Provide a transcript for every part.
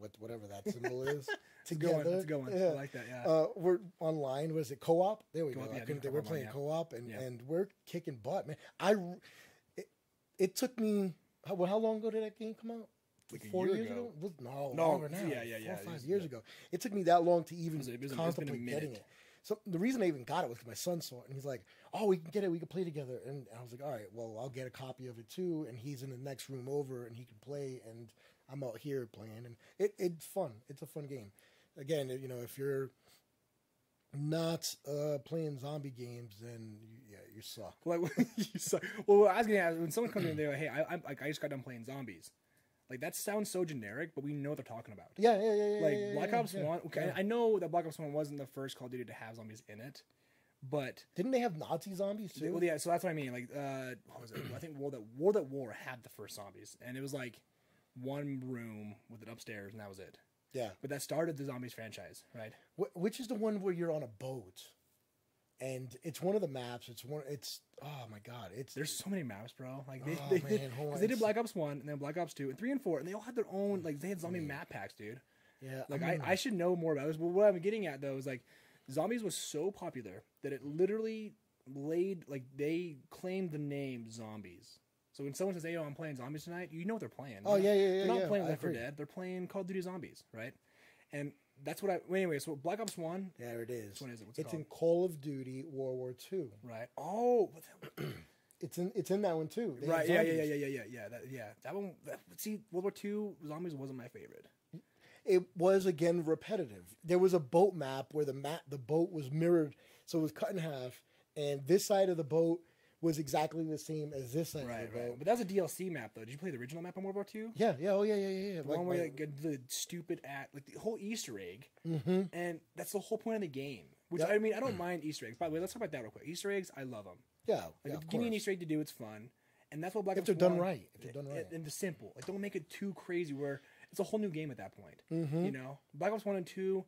what whatever that symbol is It's together. It's a good one. I like that. Yeah. Uh, we're online. Was it co-op? There we Co-op, go. yeah, I couldn't think- we're co-op playing online, co-op, and Yeah. and we're kicking butt, man. I it, it took me how, well, how long ago did that game come out? Like Four year years ago. ago? No, No, longer now. yeah, yeah, yeah, Four or five years yeah. ago. It took me that long to even it was a- it's been a contemplate getting it. So the reason I even got it was because my son saw it and he's like, "Oh, we can get it. We can play together." And I was like, "All right, well, I'll get a copy of it too." And he's in the next room over, and he can play, and I'm out here playing, and it, it's fun. It's a fun game. Again, you know, if you're not uh, playing zombie games, then you, yeah, you suck. Like you suck. Well, I was gonna ask when someone comes in, they're like, "Hey, I, like, I just got done playing zombies." Like that sounds so generic, but we know what they're talking about. Yeah, yeah, yeah, yeah. like yeah, Black yeah, Ops yeah, One. Okay. I know that Black Ops One wasn't the first Call of Duty to have zombies in it, but Didn't they have Nazi zombies too? well, yeah. So that's what I mean. Like, uh, what was it? I think World at World at War had the first zombies, and it was like one room with it upstairs, and that was it. yeah. But that started the zombies franchise, right? Wh- which is the one where you're on a boat, and it's one of the maps. It's one. It's oh my god. It's There's so many maps, bro. Like they, Oh, they, man, did, on, they did Black Ops One and then Black Ops Two and Three and Four, and they all had their own like they had zombie mm. map packs, dude. yeah. Like I, I should know more about this, but what I'm getting at though is like zombies was so popular that it literally laid like they claimed the name zombies. So when someone says, "Hey, yo, I'm playing zombies tonight," you know what they're playing. Oh, They're yeah, not- yeah, yeah, They're not yeah, playing Left 4. Dead. They're playing Call of Duty Zombies, right? And that's what I. Well, anyway, so Black Ops One, There it is. Which one is it? What's it's it in Call of Duty World War Two. right? Oh, what the- It's in it's in that one too. They right. Yeah, yeah, yeah, yeah, yeah, yeah. That, yeah, that one. That, see, World War Two zombies wasn't my favorite. It was again repetitive. There was a boat map where the map the boat was mirrored, so it was cut in half, and this side of the boat was exactly the same as this side Right, of the boat. right. But that was a DLC map, though. Did you play the original map on World War Two? Yeah, yeah, oh yeah, yeah, yeah. yeah. The one where like- like the stupid act, like the whole Easter egg, Mhm. and that's the whole point of the game. Which Yep. I mean, I don't mind Easter eggs. By the way, let's talk about that real quick. Easter eggs, I love them. yeah, Like, yeah, if give me an. Easter egg to do, it's fun, and that's what Black If Ops they're done 1 right, if they're done right. and, simple. Like, don't make it too crazy where it's a whole new game at that point. Mhm. You know, Black Ops One and Two.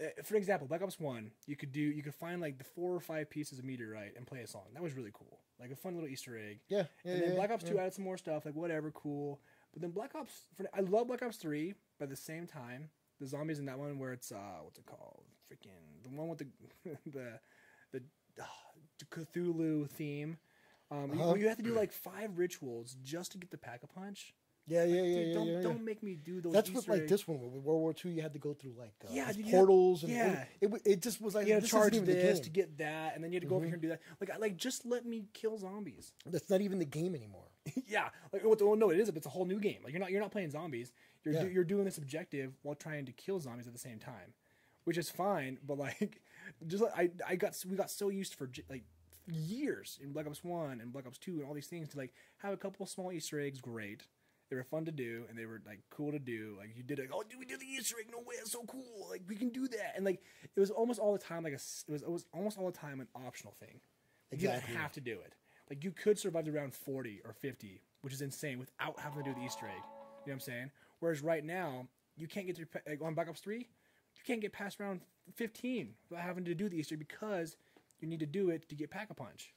Uh, for example, Black Ops One, you could do you could find like the four or five pieces of meteorite and play a song. That was really cool, like a fun little Easter egg. Yeah, yeah, and then yeah, Black Ops yeah. Two added some more stuff, like whatever, cool. But then Black Ops, for, I love Black Ops Three, but at the same time, the zombies in that one where it's uh, what's it called? Freaking the one with the the the uh, Cthulhu theme. Um, you- Uh-huh. you, have to do like five rituals just to get the pack a punch. Yeah, yeah, yeah, Dude, yeah, don't yeah, yeah. don't make me do those. That's Easter what like egg- this one with World War II. You had to go through like uh, Yeah, these dude, you had- portals and yeah. it, it, it just was like You had to charge this to get that, and then you had to go over Mhm. here and do that. Like, I, like just let me kill zombies. That's not even the game anymore. yeah, like well, well, no, it is. But it's a whole new game. Like you're not you're not playing zombies. You're Yeah. do, you're doing this objective while trying to kill zombies at the same time, which is fine. But like, just like, I I got we got so used for like years in Black Ops One and Black Ops Two and all these things to like have a couple small Easter eggs. Great. They were fun to do and they were like cool to do. Like you did like, oh, dude, we did the Easter egg. No way, it's so cool. Like we can do that. And like it was almost all the time like a it was it was almost all the time an optional thing. Like, You Exactly. didn't have to do it. Like you could survive to round forty or fifty, which is insane, without having to do the Easter egg. You know what I'm saying? Whereas right now, you can't get to like on Black Ops Three, you can't get past round fifteen without having to do the Easter because you need to do it to get pack a punch.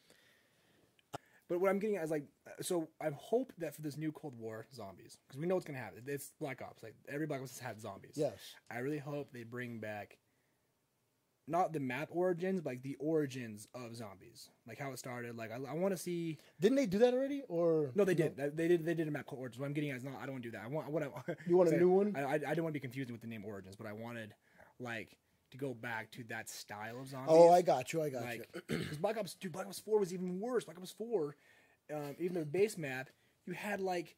But what I'm getting at is like, so I hope that for this new Cold War zombies, because we know what's gonna happen. It's Black Ops. Like every Black Ops has had zombies. Yes. I really hope they bring back not the map origins, but like the origins of zombies, like how it started. Like I, I want to see. Didn't they do that already? Or No, they did. They did. They did a map called Origins. What I'm getting at is not. I don't want to do that. I want. What I You want a new one? I, I, I didn't want to be confusing with the name Origins, but I wanted like to go back to that style of zombies. Oh, I got you. I got like you. because Black Ops, dude, Black Ops Four was even worse. Black Ops Four, um, even the base map, you had like.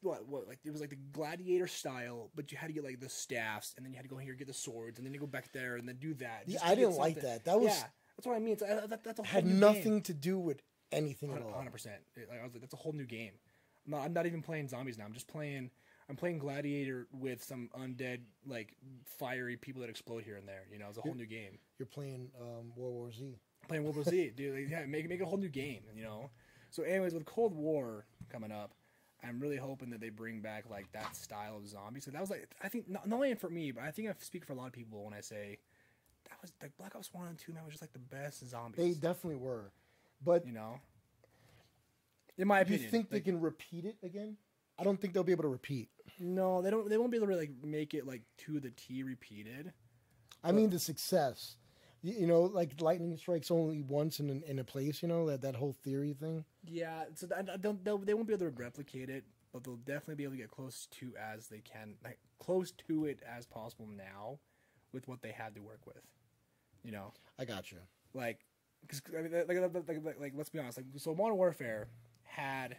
What, what like it was like the gladiator style, but you had to get like the staffs, and then you had to go here get the swords, and then you go back there and then do that. Yeah, I didn't like that. That was- yeah, that's what I mean. It's, uh, that, that's a whole Had new nothing game. to do with anything at all. Hundred percent. Like, I was like, that's a whole new game. I'm not, I'm not even playing zombies now. I'm just playing. I'm playing Gladiator with some undead, like fiery people that explode here and there. You know, it's a whole new game. You're playing um, World War Z. Playing World War Z, dude. Like, yeah, make make a whole new game. You know. So, anyways, with Cold War coming up, I'm really hoping that they bring back like that style of zombies. So that was like, I think not, not only for me, but I think I speak for a lot of people when I say that was like Black Ops One and Two. Man, was just like the best zombies. They definitely were, but you know. In my opinion. do you think like, they can repeat it again? I don't think they'll be able to repeat. No, they don't. They won't be able to like make it like to the T repeated. I mean the success. You, you know, like lightning strikes only once in in a place. You know that that whole theory thing. Yeah, so I, I don't. They won't be able to replicate it, but they'll definitely be able to get close to as they can, like close to it as possible now, with what they had to work with. You know, I got you. like because I mean, like, like, like, like, like, let's be honest. Like, so Modern Warfare had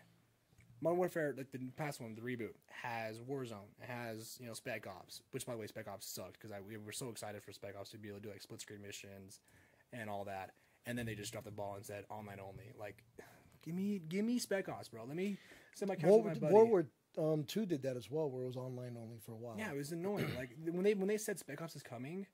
Modern Warfare, like the past one, the reboot has Warzone, it has you know Spec Ops, which by the way, Spec Ops sucked because we were so excited for Spec Ops to be able to do like split screen missions and all that, and then they just dropped the ball and said online only. Like, give me, give me Spec Ops, bro. Let me send my couch War, with my buddy. World War um, Two did that as well, where it was online only for a while. yeah, it was annoying. like when they when they said Spec Ops is coming,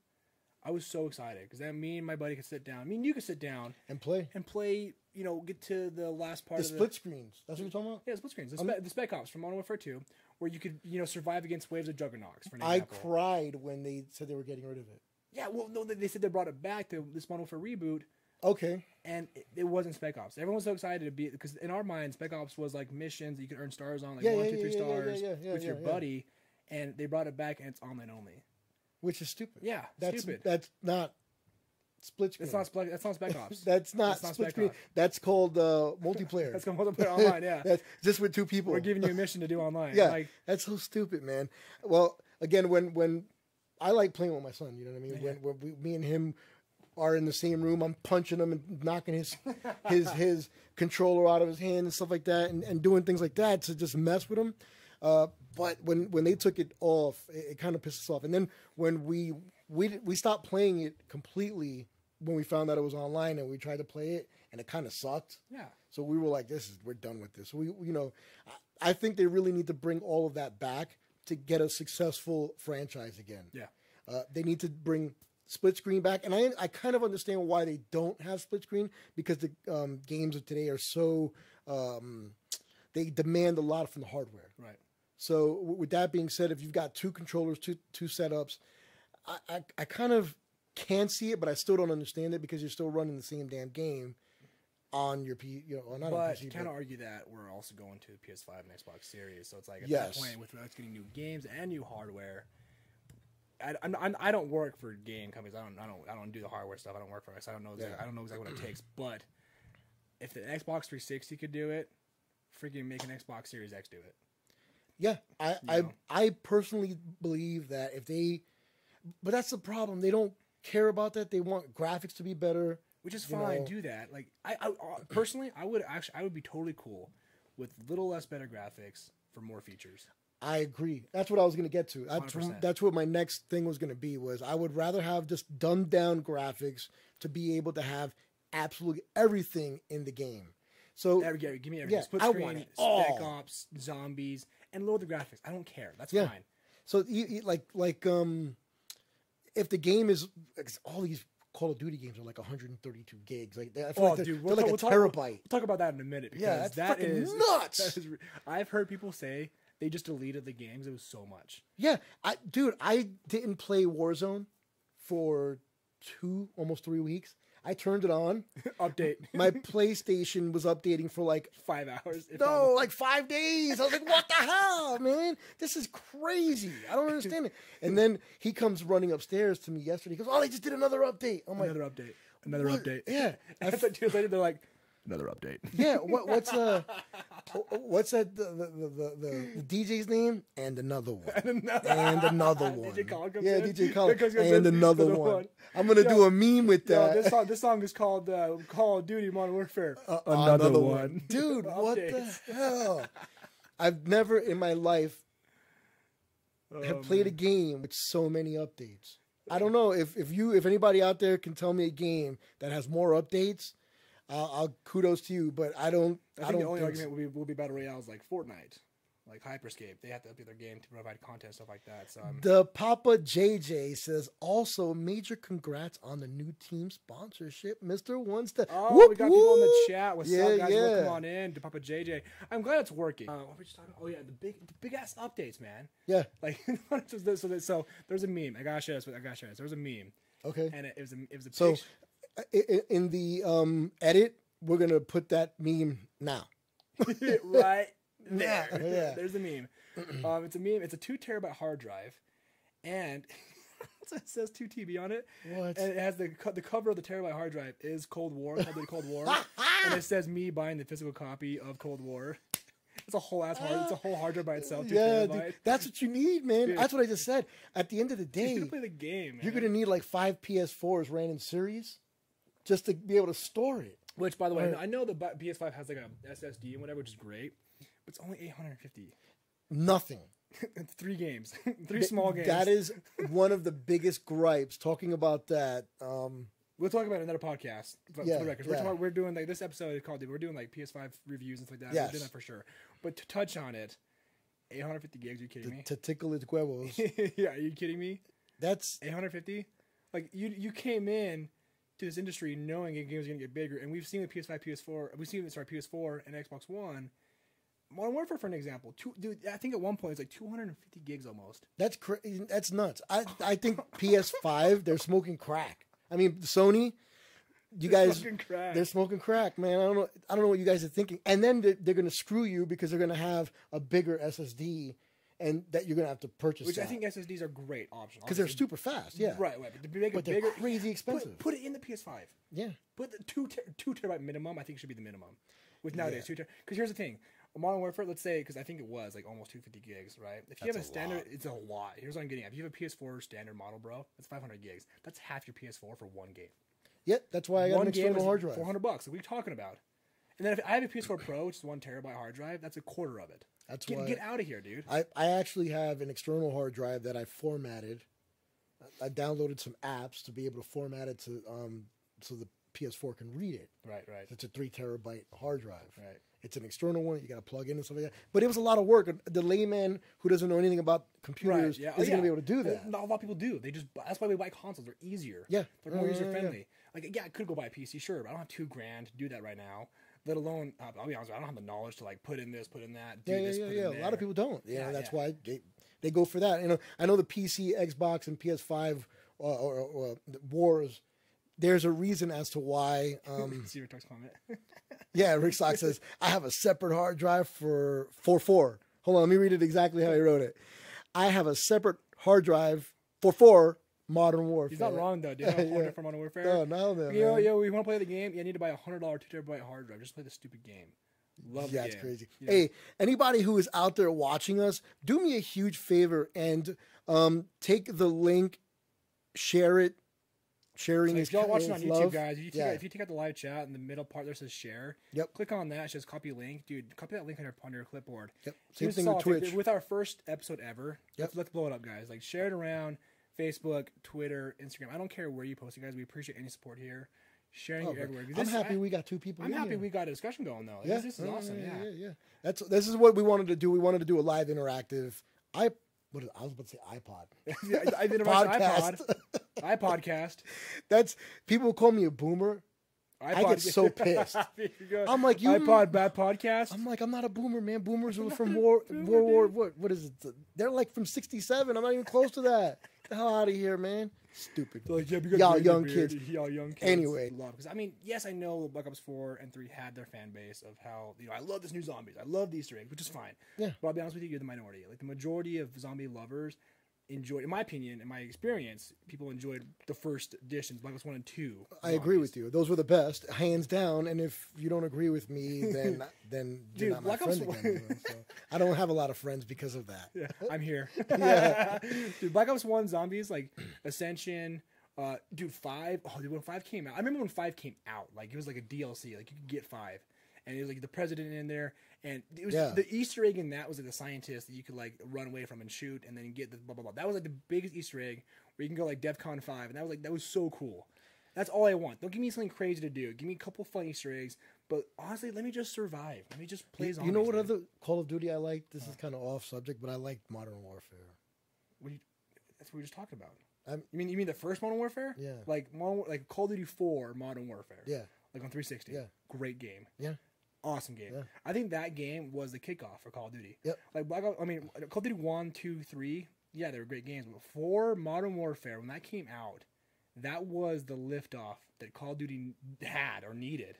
I was so excited because then me and my buddy could sit down. I mean, you could sit down and play and play. You know, get to the last part the of the split screens. That's what you're talking about. Yeah, split screens. The, spe- the Spec Ops from Modern Warfare 2, where you could, you know, survive against waves of juggernauts. For I cried when they said they were getting rid of it. yeah, well, no, they- said they brought it back to this Modern Warfare reboot, Okay, and it, it wasn't Spec Ops. Everyone was so excited to be because in our minds, Spec Ops was like missions that you could earn stars on, like Yeah, one, yeah, two, three yeah, stars with your buddy, and they brought it back and it's online only. which is stupid. Yeah, that's stupid. that's not split screen. It's not Spec. That's not Spec Ops. That's not That's not split Spec screen. Ops. That's called uh, multiplayer. That's called multiplayer online. Yeah, That's just with two people. we're giving you a mission to do online. yeah, like that's so stupid, man. Well, again, when when I like playing with my son, you know what I mean. Yeah. When, when we, me and him are in the same room, I'm punching him and knocking his his his controller out of his hand and stuff like that, and, and doing things like that to just mess with him. Uh, but when when they took it off, it, it kind of pissed us off. And then when we we we stopped playing it completely when we found out it was online and we tried to play it, and it kind of sucked. yeah, So we were like, "This is we're done with this." We, you know, I I think they really need to bring all of that back to get a successful franchise again. yeah. Uh, they need to bring split screen back, and I I kind of understand why they don't have split screen because the um, games of today are so um, they demand a lot from the hardware. Right. So with that being said, if you've got two controllers, two two setups, I, I, I kind of can see it, but I still don't understand it because you're still running the same damn game on your P, you know, or not on PC. you but- can't argue that we're also going to the PS5 and Xbox Series, so it's like at Yes. that point, with us getting new games and new hardware, I, I'm, I'm, don't work for game companies. I don't, I don't, I don't do the hardware stuff. I don't work for us. I don't know. Exactly, Yeah. I don't know exactly what it takes. But if the Xbox 360 could do it, freaking make an Xbox Series X do it. Yeah, I, I know? I personally believe that if they, but that's the problem. They don't care about that. They want graphics to be better. Which is fine. know- do that. Like I, I, uh, personally, I would actually, I would be totally cool with little less better graphics for more features. I agree. That's what I was going to get to. That's 100%. that's what my next thing was going to be. Was I would rather have just dumbed down graphics to be able to have absolutely everything in the game. So Every, give give me everything. Yeah, Split I screen, want it Spec all. Ops, zombies, and lower the graphics. I don't care. That's Yeah. fine. So you, you- like like um, if the game is all these Call of Duty games are like 132 gigs. Like I feel Oh, like they're, dude, they're we'll like talk- a we'll talk- terabyte. We'll talk about that in a minute. Because Yeah, that's that fucking is- nuts. that is I've heard people say they just deleted the games. It was so much. Yeah, I dude, I didn't play Warzone for two, almost three weeks. I turned it on. Update My PlayStation was updating for like five hours. no, like five days. I was like, what the hell, man? This is crazy. I don't understand it. And then he comes running upstairs to me yesterday. He goes, oh, they just did another update. I'm like, another update. Another What? update. Yeah. It's like two later, they're like, another update. yeah. What, what's uh, what's that? The the, the, the, the DJ's name and another one. and another, and another one. DJ comes yeah, in. DJ. Comes And another one. I'm gonna do a meme with Yo, that. this song, this song is called uh, Call of Duty Modern Warfare. Uh, another, one, dude. what the hell? I've never in my life have Oh, played a game with so many updates. I don't know if, if you if anybody out there can tell me a game that has more updates. I'll, I'll kudos to you, but I don't. I I, think don't the only think argument will be, will be battle royales like Fortnite, like Hyperscape. They have to update their game to provide content stuff like that. So I'm, The Papa JJ says also major congrats on the new team sponsorship, Mister One Step. Oh, Whoop, we got people in the chat. What's Yeah, up, guys? yeah. Welcome on in to Papa JJ. I'm glad it's working. Uh, what were we just talking about? Oh yeah, the big, the big ass updates, man. Yeah. Like so, so, so, so there's a meme. I gotta share this. with- I gotta share this. There was a meme, Okay. and it, it was a, it was a So, picture- i- i- in the um, edit, we're gonna put that meme now. right there. Yeah. There's a meme. um, it's a meme. It's a two terabyte hard drive, and it says two TB on it. What? And it has the co- the cover of the terabyte hard drive is Cold War, of Cold War, and it says me buying the physical copy of Cold War. It's a whole ass hard. It's a whole hard drive by itself. Yeah, dude, that's what you need, man. Dude. That's what I just said. At the end of the day, You're gonna play the game. you're gonna need like five PS4s ran in series just to be able to store it. Which, by the way, Right. I know the bu- PS5 has like a SSD and whatever, which is great, but it's only 850. Nothing. Three games, three small games. That is one of the biggest gripes. Talking about that, um, We'll talk about it in another podcast. For, for Yeah, the record, we're, yeah. talking, we're doing like this episode is called. We're doing like PS5 reviews and stuff like that. Yes. We're doing that for sure. But to touch on it, 850 gigs. Are you kidding me? to tickle its huevos. yeah, are you kidding me? That's 850. Like you, you came in to this industry knowing a game is going to get bigger, and we've seen with PS5, PS4, we've seen sorry PS4 and Xbox One. Modern Warfare, for an example, two, dude, I think at one point it's like 250 gigs almost. that's cra- that's nuts. I I think PS5 they're smoking crack. I mean Sony, you guys crack. they're smoking crack, man. I don't know. I don't know what you guys are thinking. And then they're, they're going to screw you because they're going to have a bigger SSD, and that you're going to have to purchase. Which I think SSDs are great option because they're super fast. Yeah, Right, right. But to make it But they're bigger, crazy expensive. Put, put it in the PS5. Yeah, Put the two ter- two terabyte minimum. I think should be the minimum. With nowadays two ter- because here's the thing, Modern Warfare. Let's say because I think it was like almost 250 gigs, right? If you That's have a a standard, lot. it's a lot. Here's what I'm getting at. If you have a PS4 standard model, bro, that's 500 gigs. That's half your PS4 for one game. Yep, That's why I got one an external hard drive. 400 bucks. What are you talking about? And then if I have a PS4 Pro, which is one terabyte hard drive, that's a quarter of it. That's Get, why get out of here, dude. I, I actually have an external hard drive that I formatted. I- I downloaded some apps to be able to format it to um so the PS4 can read it. Right, right, It's a three terabyte hard drive. right. It's an external one. You got to plug in and stuff like that. But it was a lot of work. The layman who doesn't know anything about computers Right, yeah. isn't Oh, going to be able to do that. Not a lot of people do. They just that's why we buy consoles. They're easier. Yeah. they're more Yeah, yeah, user yeah. friendly. Like, yeah, I could go buy a PC, sure, but I don't have two grand to do that right now. Let alone, I'll be honest, I don't have the knowledge to like put in this, put in that, do Yeah, yeah, this, yeah, put yeah. in A lot of people don't. Yeah, Yeah, that's yeah. why they, they go for that. You know, I know the PC, Xbox, and PS5 uh, or, or, wars. There's a reason as to why. Um, See your text comment. Yeah, Rick Sock says, I have a separate hard drive for 4 4. Hold on, let me read it exactly how he wrote it. I have a separate hard drive for 4 Modern Warfare. He's not wrong though, dude. I'm Yeah. from Modern Warfare. No, no, no. Yo, man. yo, we want to play the game. Yeah, I need to buy a hundred dollar two terabyte hard drive. Just play the stupid game. Love Yeah, it's crazy. Yeah. Hey, anybody who is out there watching us, do me a huge favor and um, take the link, share it. Sharing So is if y'all watching on YouTube, love. guys, if you, take Yeah. out, if you take out the live chat in the middle part, there says share. Yep. Click on that. It says copy link, dude. Copy that link on your on your clipboard. Yep. Same us thing with Twitch. With our first episode ever, Yep. let's, let's blow it up, guys. Like share it around Facebook, Twitter, Instagram. I don't care where you post it, guys. We appreciate any support here. Sharing Oh, it everywhere. I'm happy I, we got two people. I'm happy here. we got a discussion going though. Yeah, This, this is oh, yeah, awesome. Yeah. yeah, yeah. That's this is what we wanted to do. We wanted to do a live interactive. I what is, I was about to say iPod. yeah. I did a iPod. Podcast. iPodcast. That's people call me a boomer. I get so pissed. There you go. I'm like, you- iPod bad podcast. I'm like, I'm not a boomer, man. Boomers are from war, World War. What? What is it? They're like from '67. I'm not even close to that. Get the hell out of here, man. Stupid. Like, yeah, Y'all young beard, kids. Y'all young kids. Anyway. love because I mean, yes, I know Black Ops Four and Three had their fan base of how you know I love this new zombies. I love the Easter eggs, which is fine. Yeah. But I'll be honest with you, you're the minority. Like the majority of zombie lovers enjoyed, in my opinion, in my experience, people enjoyed the first editions, Black Ops One and Two. I agree with you. Those were the best, hands down. And if you don't agree with me, then then you're Dude, not my Black Ops friend one- again. so I don't have a lot of friends because of that. Yeah, I'm here. Yeah. dude, Black Ops One zombies like Ascension. Uh, dude, five. Oh, dude, when five came out, I remember when five came out. Like it was like a DLC. Like you could get five, and it was like the president in there, and it was Yeah. the Easter egg in that was like the scientist that you could like run away from and shoot, and then get the blah blah blah. That was like the biggest Easter egg where you can go like DefCon five, and that was like that was so cool. That's all I want. Don't give me something crazy to do. Give me a couple fun Easter eggs, but honestly, let me just survive. Let me just play zombies. You know what man. other Call of Duty I like? This is kind of off subject, but I like Modern Warfare. What you, that's what we were just talking about. I'm- you mean you mean the first Modern Warfare? Yeah. Like Modern, like Call of Duty Four Modern Warfare. Yeah. Like on 360. Yeah. Great game. Yeah. Awesome game. Yeah. I think that game was the kickoff for Call of Duty. Yep. Like Black Ops, I mean Call of Duty One, Two, Three. Yeah, they were great games. But for Modern Warfare when that came out, that was the liftoff that Call of Duty had or needed.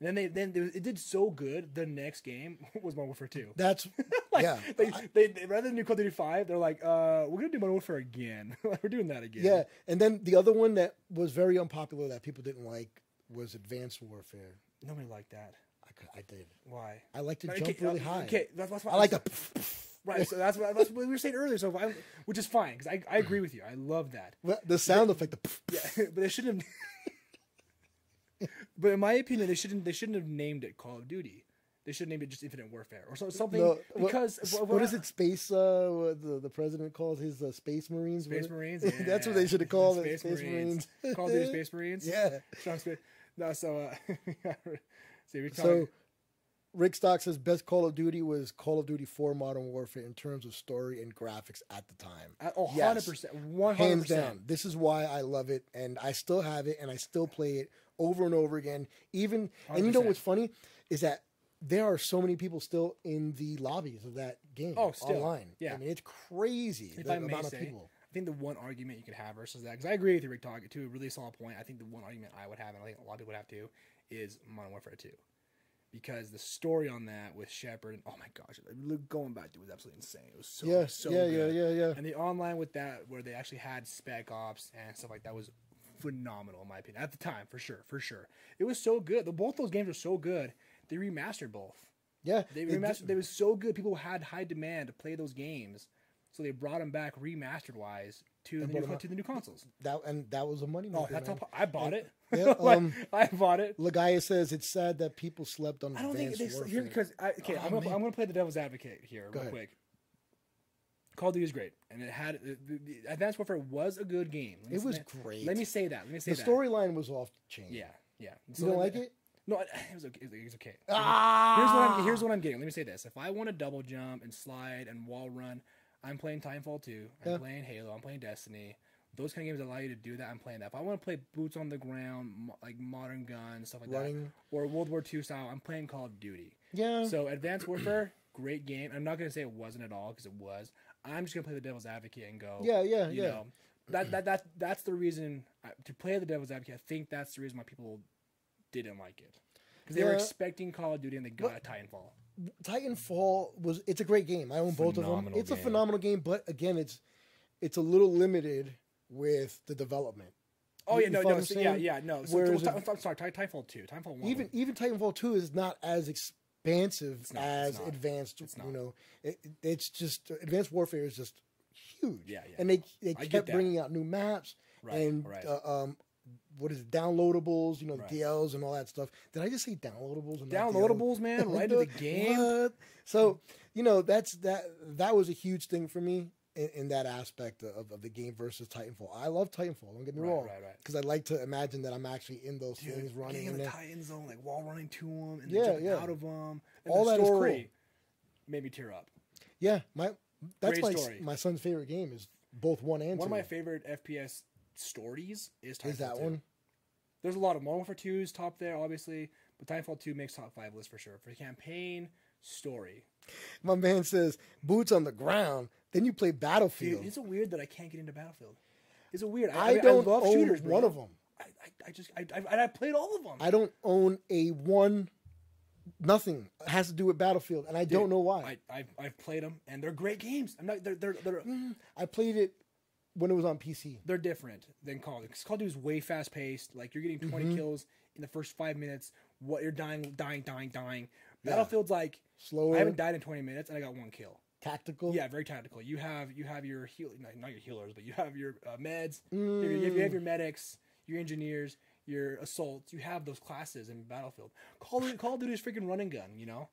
And then they then they, it did so good. The next game was Modern Warfare Two. That's Like, yeah, they, they, they rather than do Call of Duty Five, they're like, uh, we're gonna do Modern Warfare again. we're doing that again. yeah. And then the other one that was very unpopular that people didn't like was Advanced Warfare. nobody liked that. I, I did. Why? I like to jump really high. Okay, that's, that's why I like the. right. So that's what, that's what we were saying earlier. So if I, which is fine because I, I agree with you. I love that. Well, The sound effect. The Yeah, but they shouldn't have. but in my opinion, they shouldn't. They shouldn't have named it Call of Duty. They should have named it just Infinite Warfare or so, something. No, what- because what, what- is it? Space? Uh, what the the president calls his uh, space marines. Space what- Marines. That's what they should have called it. Space, Space Marines. Marines. Call of Duty Space Marines. Yeah. Strong Space. No, so uh, see, we So, Rick Stock says best Call of Duty was Call of Duty 4 Modern Warfare in terms of story and graphics at the time. Uh, oh, yes. 100 percent, one hundred Hands percent. down. This is why I love it, and I still have it, and I still play it over and over again. Even and you know what's funny is that there are so many people still in the lobbies of that game. Oh, still. online. Yeah. I mean it's crazy If the I amount say, of people. I think the one argument you could have versus that, because I agree with you, Rick Talk, to a really solid point. I think the one argument I would have, and I think a lot of people would have too, is Modern Warfare 2. Because the story on that with Shepard, and oh my gosh, going back to it was absolutely insane. It was so, Yeah, so yeah, good. yeah, yeah, yeah. And the online with that, where they actually had spec ops and stuff like that, was phenomenal in my opinion at the time, for sure, for sure. It was so good. The, both those games were so good. They remastered both. Yeah. They remastered. They was so good. People had high demand to play those games, so they brought them back remastered wise to the new, 'em con- out. to the new consoles. that and that was a money Oh, that's man. how I bought it. Yeah, Like, um, I bought it. Lagaya says it's sad that people slept on I don't think they here because I, okay. Oh, I'm, gonna. I'm gonna play the devil's advocate here Go real ahead. quick. Call of Duty is great, and it had the Advanced Warfare was a good game. It was that. great. Let me say that. Let me say the storyline was off the chain. Yeah, yeah. You don't like it? No, it it was okay. It was okay. Ah! Here's what I'm here's what I'm getting. Let me say this: If I want to double jump and slide and wall run, I'm playing Titanfall 2. I'm Yeah. playing Halo. I'm playing Destiny. Those kind of games allow you to do that. I'm playing that. If I want to play boots on the ground, mo- like modern guns, stuff like Running. that, or World War II style, I'm playing Call of Duty. Yeah. So Advanced Warfare, great game. I'm not gonna say it wasn't at all because it was. I'm just gonna play the devil's advocate and go. Yeah, yeah, you yeah. Know, that that that that's the reason I, to play the devil's advocate. I think that's the reason why people didn't like it because they were expecting Call of Duty and they got a Titanfall. Titanfall was it's a great game. I own both of them. Phenomenal It's a phenomenal game, but again, it's it's a little limited with the development. Oh You- yeah, you no, no, so, yeah, yeah, no. So, Whereas so, if- I'm sorry, Ti- Titanfall two, Titanfall one. Even even Titanfall two is not as expansive not, as advanced. You know, it, it's just advanced warfare is just huge. Yeah, yeah, And they they I kept bringing out new maps Right, and right. Uh, um, what is it? Downloadables. You know, Right. DLs and all that stuff. Did I just say downloadables? And downloadables, man, right into the game. What? So you know that's that that was a huge thing for me in, in that aspect of, of the game versus Titanfall. I love Titanfall. Don't get me Right, wrong, right, right. Because I like to imagine that I'm actually in those Dude, things running getting in the. Titan zone, like wall running to them and Yeah, yeah. out of them. And All the that is cool. story made me tear up. Yeah, my that's Great my story. my son's favorite game is both one and One of my favorite FPS stories is Titanfall is that 2. one? There's a lot of Modern for 2's top there, obviously, but Titanfall 2 makes top five list for sure. For campaign, story. My man says boots on the ground. Then you play Battlefield. Dude, is it weird that I can't get into Battlefield? Is it weird? I, don't love own shooters, bro. one of them. I, I, I just I, I, and I played all of them. I don't own a one. Nothing It has to do with Battlefield, and I don't know why. I, I've, I've played them, and they're great games. I'm not. They're they're they're, I played it when it was on PC. they're different than Call of Duty. Call of Duty is way fast paced. Like you're getting 20 Mm-hmm. kills in the first five minutes. What you're dying, dying, dying, dying. Battlefield's like Slower. I haven't died in 20 minutes, and I got one kill. Tactical. Yeah, very tactical. You have you have your heal, not, your healers, but you have your uh, meds. You, have, you have- you have your medics, your engineers, your assaults. You have those classes in Battlefield. Call of Call of Duty is freaking running gun. You know,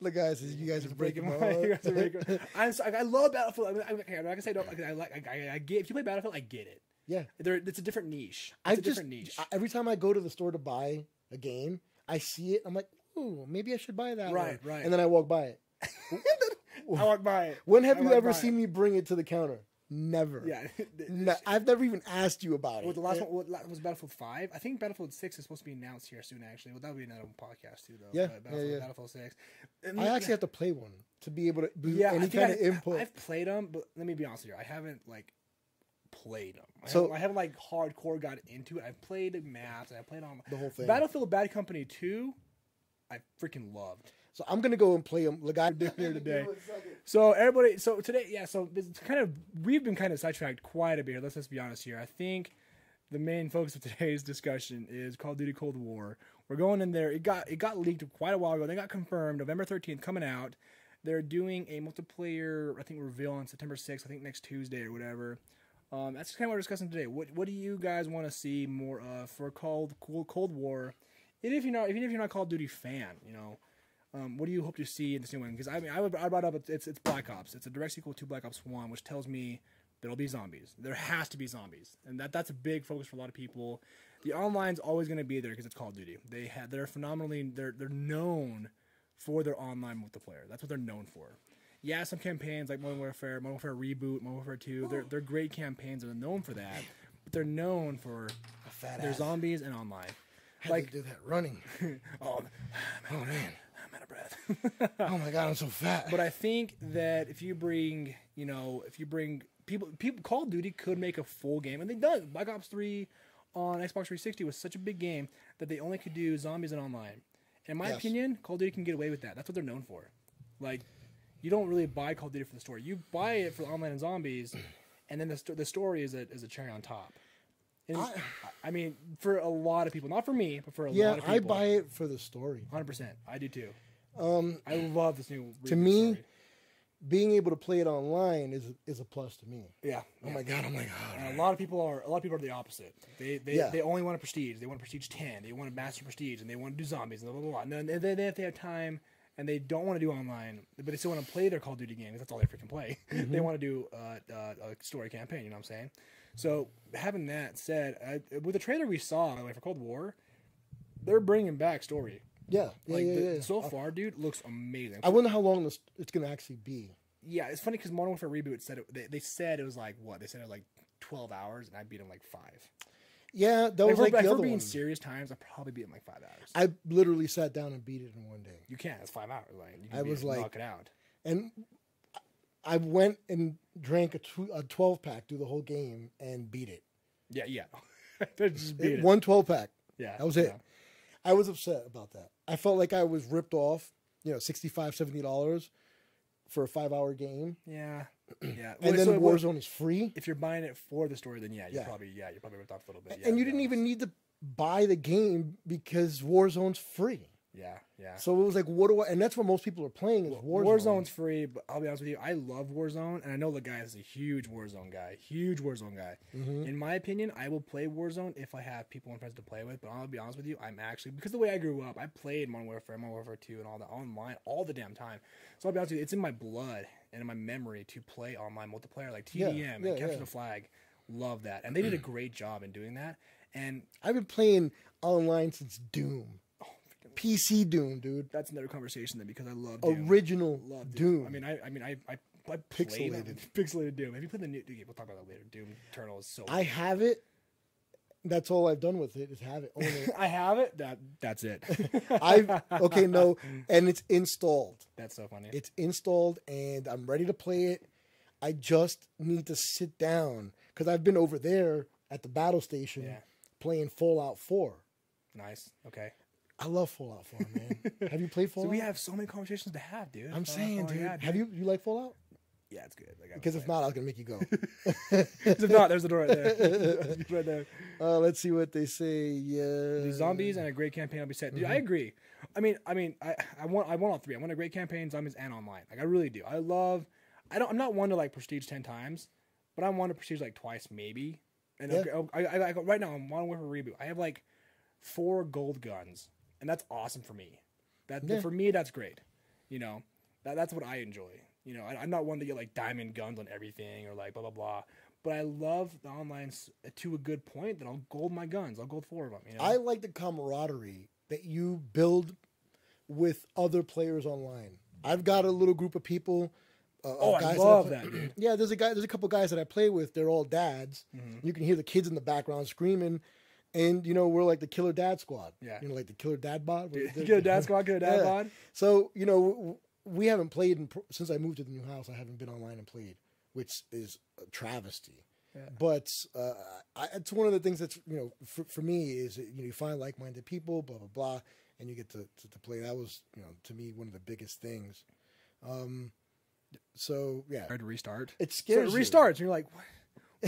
Look, guys, you guys are breaking my you heart. guys are breaking- I'm sorry, I love Battlefield. I mean, I, okay, I'm not gonna say don't. I like. I, I, I get if you play Battlefield, I get it. yeah, There, it's a different niche. It's I a just different niche. Every time I go to the store to buy a game, I see it. I'm like, ooh, maybe I should buy that. Right, one. right. And then I walk by it. I walk by it. When have I you ever by it. seen me bring it to the counter? Never. Yeah. No, I've never even asked you about it. Well, the last eh. one was Battlefield Five. I think Battlefield Six is supposed to be announced here soon. Actually, well, that'll be another podcast too, though. Yeah, but Battlefield, yeah. Battlefield Six. And I yeah, actually have to play one to be able to do yeah, any kind I, of input. I've played them, but let me be honest with you, I haven't like played them. I So- haven't, I haven't like hardcore got into it. I've played maps. I played on The whole thing. Battlefield Bad Company Two I freaking loved. So I'm gonna go and play them. Legato here today. So everybody, so today, yeah. So it's kind of we've been kind of sidetracked quite a bit. Let's just be honest here. I think the main focus of today's discussion is Call of Duty Cold War. We're going in there. It got it got leaked quite a while ago. They got confirmed November 13th coming out. They're doing a multiplayer, I think, reveal on September 6th. I think next Tuesday or whatever. Um, that's kind of what we're discussing today. What what do you guys want to see more of for Cold Cold War? Even if you're not even if you're not a Call of Duty fan, you know, um, what do you hope to see in this new one? Because I mean, I, I brought up it's it's Black Ops. It's a direct sequel to Black Ops One, which tells me there'll be zombies. There has to be zombies, and that that's a big focus for a lot of people. The online's always going to be there because it's Call of Duty. They have they're phenomenally they're they're known for their online multiplayer. That's what they're known for. Yeah, some campaigns like Modern Warfare, Modern Warfare Reboot, Modern Warfare Two, they're they're great campaigns. They're known for that, but they're known for their ass. zombies and online. Like to do that running. oh, oh, oh man. I'm out of breath. oh my god, I'm so fat. But I think that if you bring, you know, if you bring people, people, Call of Duty could make a full game, and they done. Black Ops Three on Xbox 360 was such a big game that they only could do zombies and online. And in my yes. opinion, Call of Duty can get away with that. That's what they're known for. Like, you don't really buy Call of Duty for the story. You buy it for online and zombies, and then the sto- the story is a is a cherry on top. I, I, mean, for a lot of people, not for me, but for a yeah, lot of people. I buy it for the story. Hundred percent, I do too. Um, I love this new. To me, story. being able to play it online is is a plus to me. Yeah. Oh my god. Oh my god. a lot of people are a lot of people are the opposite. They they, yeah. they only want a prestige. They want a prestige ten. They want a master prestige, and they want to do zombies and blah blah blah. And then, then if they have time and they don't want to do online, but they still want to play their Call of Duty games. that's all they freaking play. Mm-hmm. they want to do uh, uh, a story campaign. You know what I'm saying? So having that said, I, with the trailer we saw like for Cold War, they're bringing back story. Yeah, yeah, like yeah, the, yeah. So far, dude, looks amazing. I wonder how long this it's gonna actually be. Yeah, it's funny because Modern Warfare reboot said it, they, they said it was like what they said it was like twelve hours, and I beat him like five. Yeah, that was like, like the other being one. serious times, I probably beat him like five hours. I literally sat down and beat it in one day. You can't. It's five hours. Like you can I was it, like, knock it out. And I went and drank a, tw- a twelve pack through the whole game and beat it. Yeah, yeah. just beat it. One 12 pack. Yeah, that was it. Yeah. I was upset about that. I felt like I was ripped off. You know, 65 70 dollars for a five hour game. Yeah, yeah. and then so Warzone is free. If you're buying it for the story, then yeah, you're Yeah. probably yeah, you're probably ripped off a little bit. Yeah, and you didn't even need to buy the game because Warzone's free. Yeah, yeah. So it was like, what do I? And that's what most people are playing is Warzone. Warzone's free, but I'll be honest with you, I love Warzone, and I know the guy is a huge Warzone guy, huge Warzone guy. Mhm. In my opinion, I will play Warzone if I have people and friends to play with. But I'll be honest with you, I'm actually because the way I grew up, I played Modern Warfare, Modern Warfare Two, and all that online all the damn time. So I'll be honest with you, it's in my blood and in my memory to play online multiplayer like Yeah, TDM yeah, and Capture yeah. the Flag. Love that, and they did a great job in doing that. And I've been playing online since Doom. PC Doom, dude. that's another conversation then because I love Doom. Original Love Doom. Doom. I mean, I, I mean, I, I, I Pixelated. pixelated Doom. Have you played the new? okay, We'll talk about that later. Doom Eternal is so. I have it. That's all I've done with it is have it. Own it. I have it. That that's it. I okay no, and it's installed. That's so funny. It's installed, and I'm ready to play it. I just need to sit down because I've been over there at the battle station Yeah. playing Fallout 4. nice. Okay. I love Fallout 4, man. have you played So Fallout? we have so many conversations to have, dude. I'm Oh, saying, oh, dude. yeah, have you you like Fallout? Yeah, it's good. I Because if not, I was gonna make you go. if not, there's the door right there. Right there. uh, let's see what they say. Yeah, The zombies and a great campaign will be set. Dude, I Mm-hmm. agree. I mean, I mean, I, I want, I want all three. I want a great campaign, zombies, and online. Like I really do. I love. I don't. I'm not one to like prestige ten times, but I'm one to prestige like twice maybe. And Yeah. okay, I, I, I, right now I'm one with a reboot. I have like four gold guns, and that's awesome for me. That Yeah. for me, that's great. You know, that that's what I enjoy. You know, I, I'm not one to get like diamond guns on everything or like blah blah blah. But I love the online to a good point that I'll gold my guns. I'll gold four of them. You know, I like the camaraderie that you build with other players online. I've got a little group of people. Uh, Oh, of I love that, I that, dude. Yeah, there's a guy. There's a couple guys that I play with. They're all dads. Mm-hmm. You can hear the kids in the background screaming, and you know we're like the Killer Dad Squad. Yeah. you know, like the Killer Dad Bod. We're the- get a dad squad, a dad Yeah. bod. So you know, we haven't played in, since I moved to the new house. I haven't been online and played, which is a travesty. But uh, I, it's one of the things that's you know for, for me is you know you find like-minded people, blah blah blah, and you get to, to, to play. That was you know to me one of the biggest things. Um, so yeah, Tried to restart. it So scares it you. restarts, and you're like, what?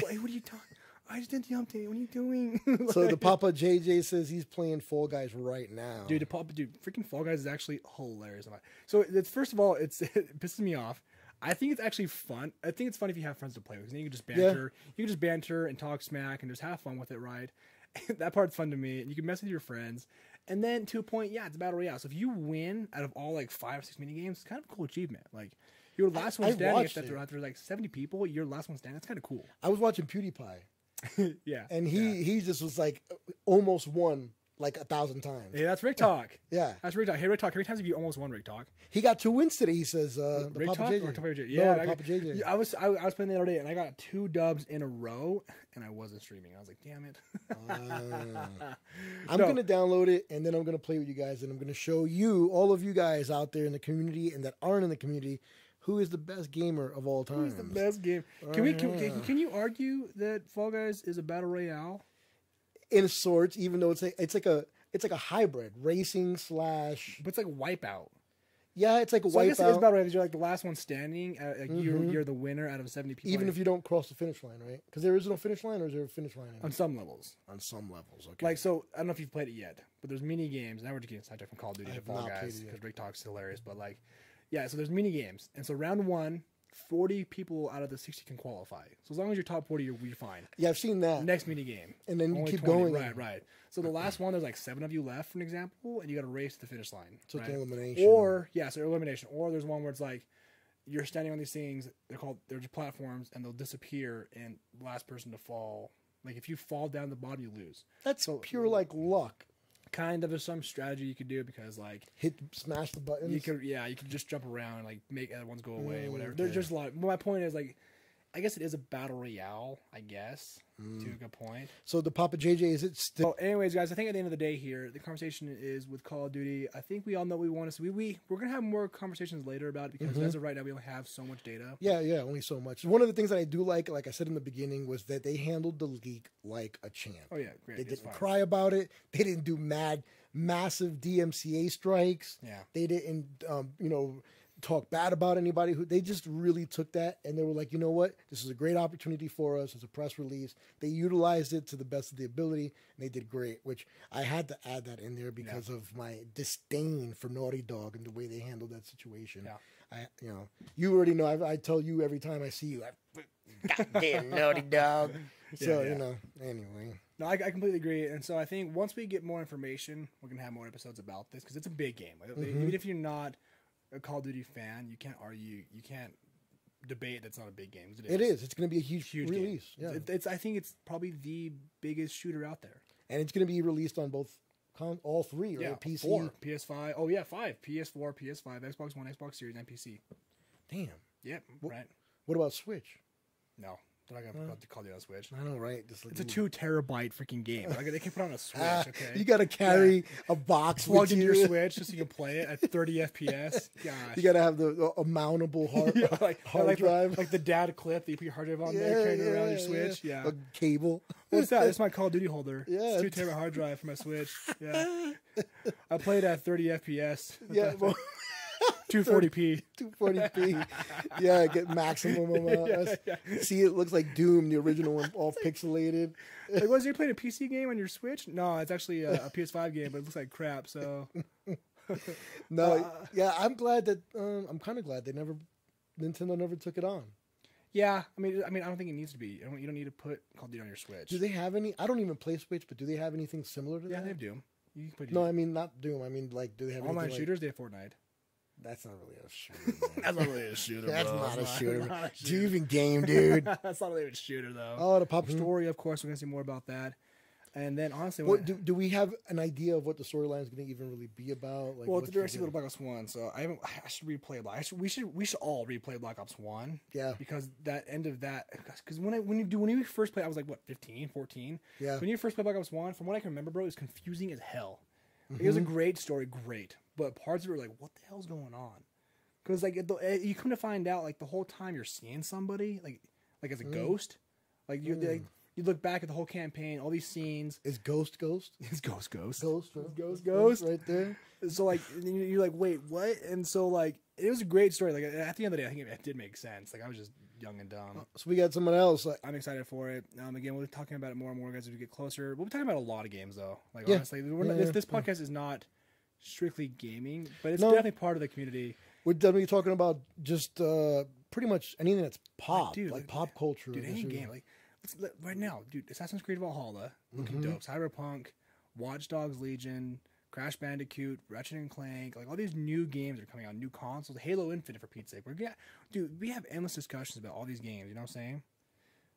what? What are you talking? I just did the update. What are you doing? So the Papa JJ says he's playing Fall Guys right now. Dude, the pop, dude, freaking Fall Guys is actually hilarious. So it's first of all, it's it pisses me off. I think it's actually fun. I think it's fun if you have friends to play with. you can just banter. You can just banter and talk smack and just have fun with it, right? that part's fun to me. You can mess with your friends, and then to a point, yeah, it's a battle royale. So if you win out of all like five or six mini games, it's kind of a cool achievement. Like you're the last one standing. If watched after, like seventy people, you're last one standing. That's kind of cool. I was watching PewDiePie, yeah, and he he just was like almost won like a thousand times. yeah, that's Rick Talk. Yeah, That's Rick Talk. Hey, Rick Talk. How many times have you almost won Rick Talk? he got two wins today. He says uh, the Rick Papa Talk JJ. or Papa JJ? Yeah, the I, Papa JJ. yeah, I was I, I was playing the other day and I got two dubs in a row and I wasn't streaming. I was like, damn it. Ah. I'm No. gonna download it and then I'm gonna play with you guys and I'm gonna show you, all of you guys out there in the community and that aren't in the community, who is the best gamer of all time. Who's the best game. Can we can, can, you argue that Fall Guys is a battle royale? In sorts, even though it's like it's like a it's like a hybrid racing slash But it's like Wipeout. yeah, it's like a So I guess it is battle royale because you're like the last one standing. Uh, like you're you're the winner out of seventy people. Even if you don't cross the finish line, right? Because there is no finish line, or is there a finish line? on some levels. on some levels, okay. Like so, I don't know if you've played it yet, but there's mini games. Now we're just getting sidetracked from Call of Duty I to Fall Guys because Rick Talk's hilarious. But like, yeah, so there's mini games, and so round one, 40 people out of the 60 can qualify. So as long as you're top 40, you're, you're fine. yeah, I've seen that. Next mini game, And then you keep going. Right, right. So the last one, there's like seven of you left, for an example, and you got to race to the finish line. So right? elimination. Or yeah, so elimination. Or there's one where it's like you're standing on these things. They're called they're just platforms, and they'll disappear, and last person to fall. Like if you fall down the bottom, you lose. That's so- pure like luck. Kind of, there's some strategy you could do because like Hit, smash the buttons. you could yeah you could just jump around and like make other ones go away Mm, whatever. There's just a lot. My point is like. I guess it is a battle royale. I guess Mm. to a good point. so the Papa JJ is it still? So, anyways, guys, I think at the end of the day here, the conversation is with Call of Duty. I think we all know what we want to see. We, we we're gonna have more conversations later about it because Mm-hmm. as of right now, we only have so much data. Yeah, yeah, only so much. One of the things that I do like, like I said in the beginning, was that they handled the leak like a champ. Oh yeah, great. They it's didn't fine. cry about it. They didn't do mad, massive DMCA strikes. Yeah. They didn't, um, you know, talk bad about anybody. Who they just really took that and they were like, you know what, this is a great opportunity for us. It's a press release. They utilized it to the best of the ability, and they did great. Which I had to add that in there because of my disdain for Naughty Dog and the way they handled that situation. Yeah. I, you know, you already know. I, I tell you every time I see you, I, goddamn Naughty Dog. So yeah. you know, anyway. No, I, I completely agree. And so I think once we get more information, we're gonna have more episodes about this because it's a big game. Mm-hmm. Even if you're not a Call of Duty fan, you can't argue. You can't debate that's not a big game. It is. It's going to be a huge, huge release. game. Yeah. It- it's. I think it's probably the biggest shooter out there. and it's going to be released on both, con- all three, right? Yeah, PC. four, PS5. Oh yeah, five. PS4, PS5, Xbox One, Xbox Series, and PC. Damn. Yep, right. What about Switch? No, they're not gonna call it on Switch. I know, right? Just like, It's a two terabyte freaking game. Like, they can put it on a Switch. Ah, okay, You got to carry a box plugged into you. your Switch just so you can play it at 30 FPS. Gosh. You got to have the, the a mountable hard, yeah, like, hard like, drive. like the dad clip that you put your hard drive on there, carrying it around your Switch. Yeah. A cable. What's that? It's my Call of Duty holder. Yeah, It's two terabyte hard drive for my Switch. Yeah. I played at 30 FPS. Yeah, 240p. 240p. yeah, get maximum amount. See, it looks like Doom, the original one, all pixelated. Like, was you playing a PC game on your Switch? No, it's actually a, a PS5 game, but it looks like crap. So No, Uh, yeah, I'm glad that. Um, I'm kind of glad they never, Nintendo never took it on. yeah, I mean, I mean, I don't think it needs to be. Don't, you don't need to put Call of Duty on your Switch. Do they have any? I don't even play Switch, but do they have anything similar to yeah, that? Yeah, they have Doom. You can put No, I mean not Doom. I mean like, do they have online anything like- shooters. They have Fortnite. That's not really a shooter. That's not really a shooter. That's bro. not a shooter. not a Do you even game, dude? That's not really a shooter though. oh, the pop story. Mm-hmm. Story, of course, we're gonna see more about that. And then honestly, What do, do we have an idea of what the storyline is going to even really be about? Like, well, what's it's the direct the- sequel to Black Ops One, so I haven't. I should replay Black. I should, we should. We should all replay Black Ops One. Yeah. Because that end of that, because when I when you do when you first play, I was like what 15, 14? Yeah. When you first played Black Ops One, from what I can remember, bro, it was confusing as hell. Like, it was a Mm-hmm. great story, great, but parts of it were like, what the hell's going on? Because like the, eh, you come to find out, like the whole time you're seeing somebody, like like as a Mm. ghost, like you like You look back at the whole campaign, all these scenes. Is Ghost Ghost? It's Ghost Ghost. Ghost, right? Ghost, Ghost. right there. So like you- you're like, wait, what? And so like it was a great story. Like at the end of the day, I think it did make sense. Like I was just young and dumb. So we got someone else. Like, I'm excited for it. Um, again, we'll be talking about it more and more guys as we get closer. We'll be talking about a lot of games though. Like Yeah. honestly, we're Yeah, not, this, this podcast is not strictly gaming, but it's No. definitely part of the community. we're definitely talking about just uh, pretty much anything that's pop, dude, like like, pop culture. Dude, any game like let's, let, right now, dude. Assassin's Creed Valhalla looking Mm-hmm. dope. Cyberpunk, Watch Dogs Legion, Crash Bandicoot, Ratchet and Clank, like all these new games are coming out, new consoles, Halo Infinite for Pete's sake. We're yeah, dude, we have endless discussions about all these games. You know what I'm saying?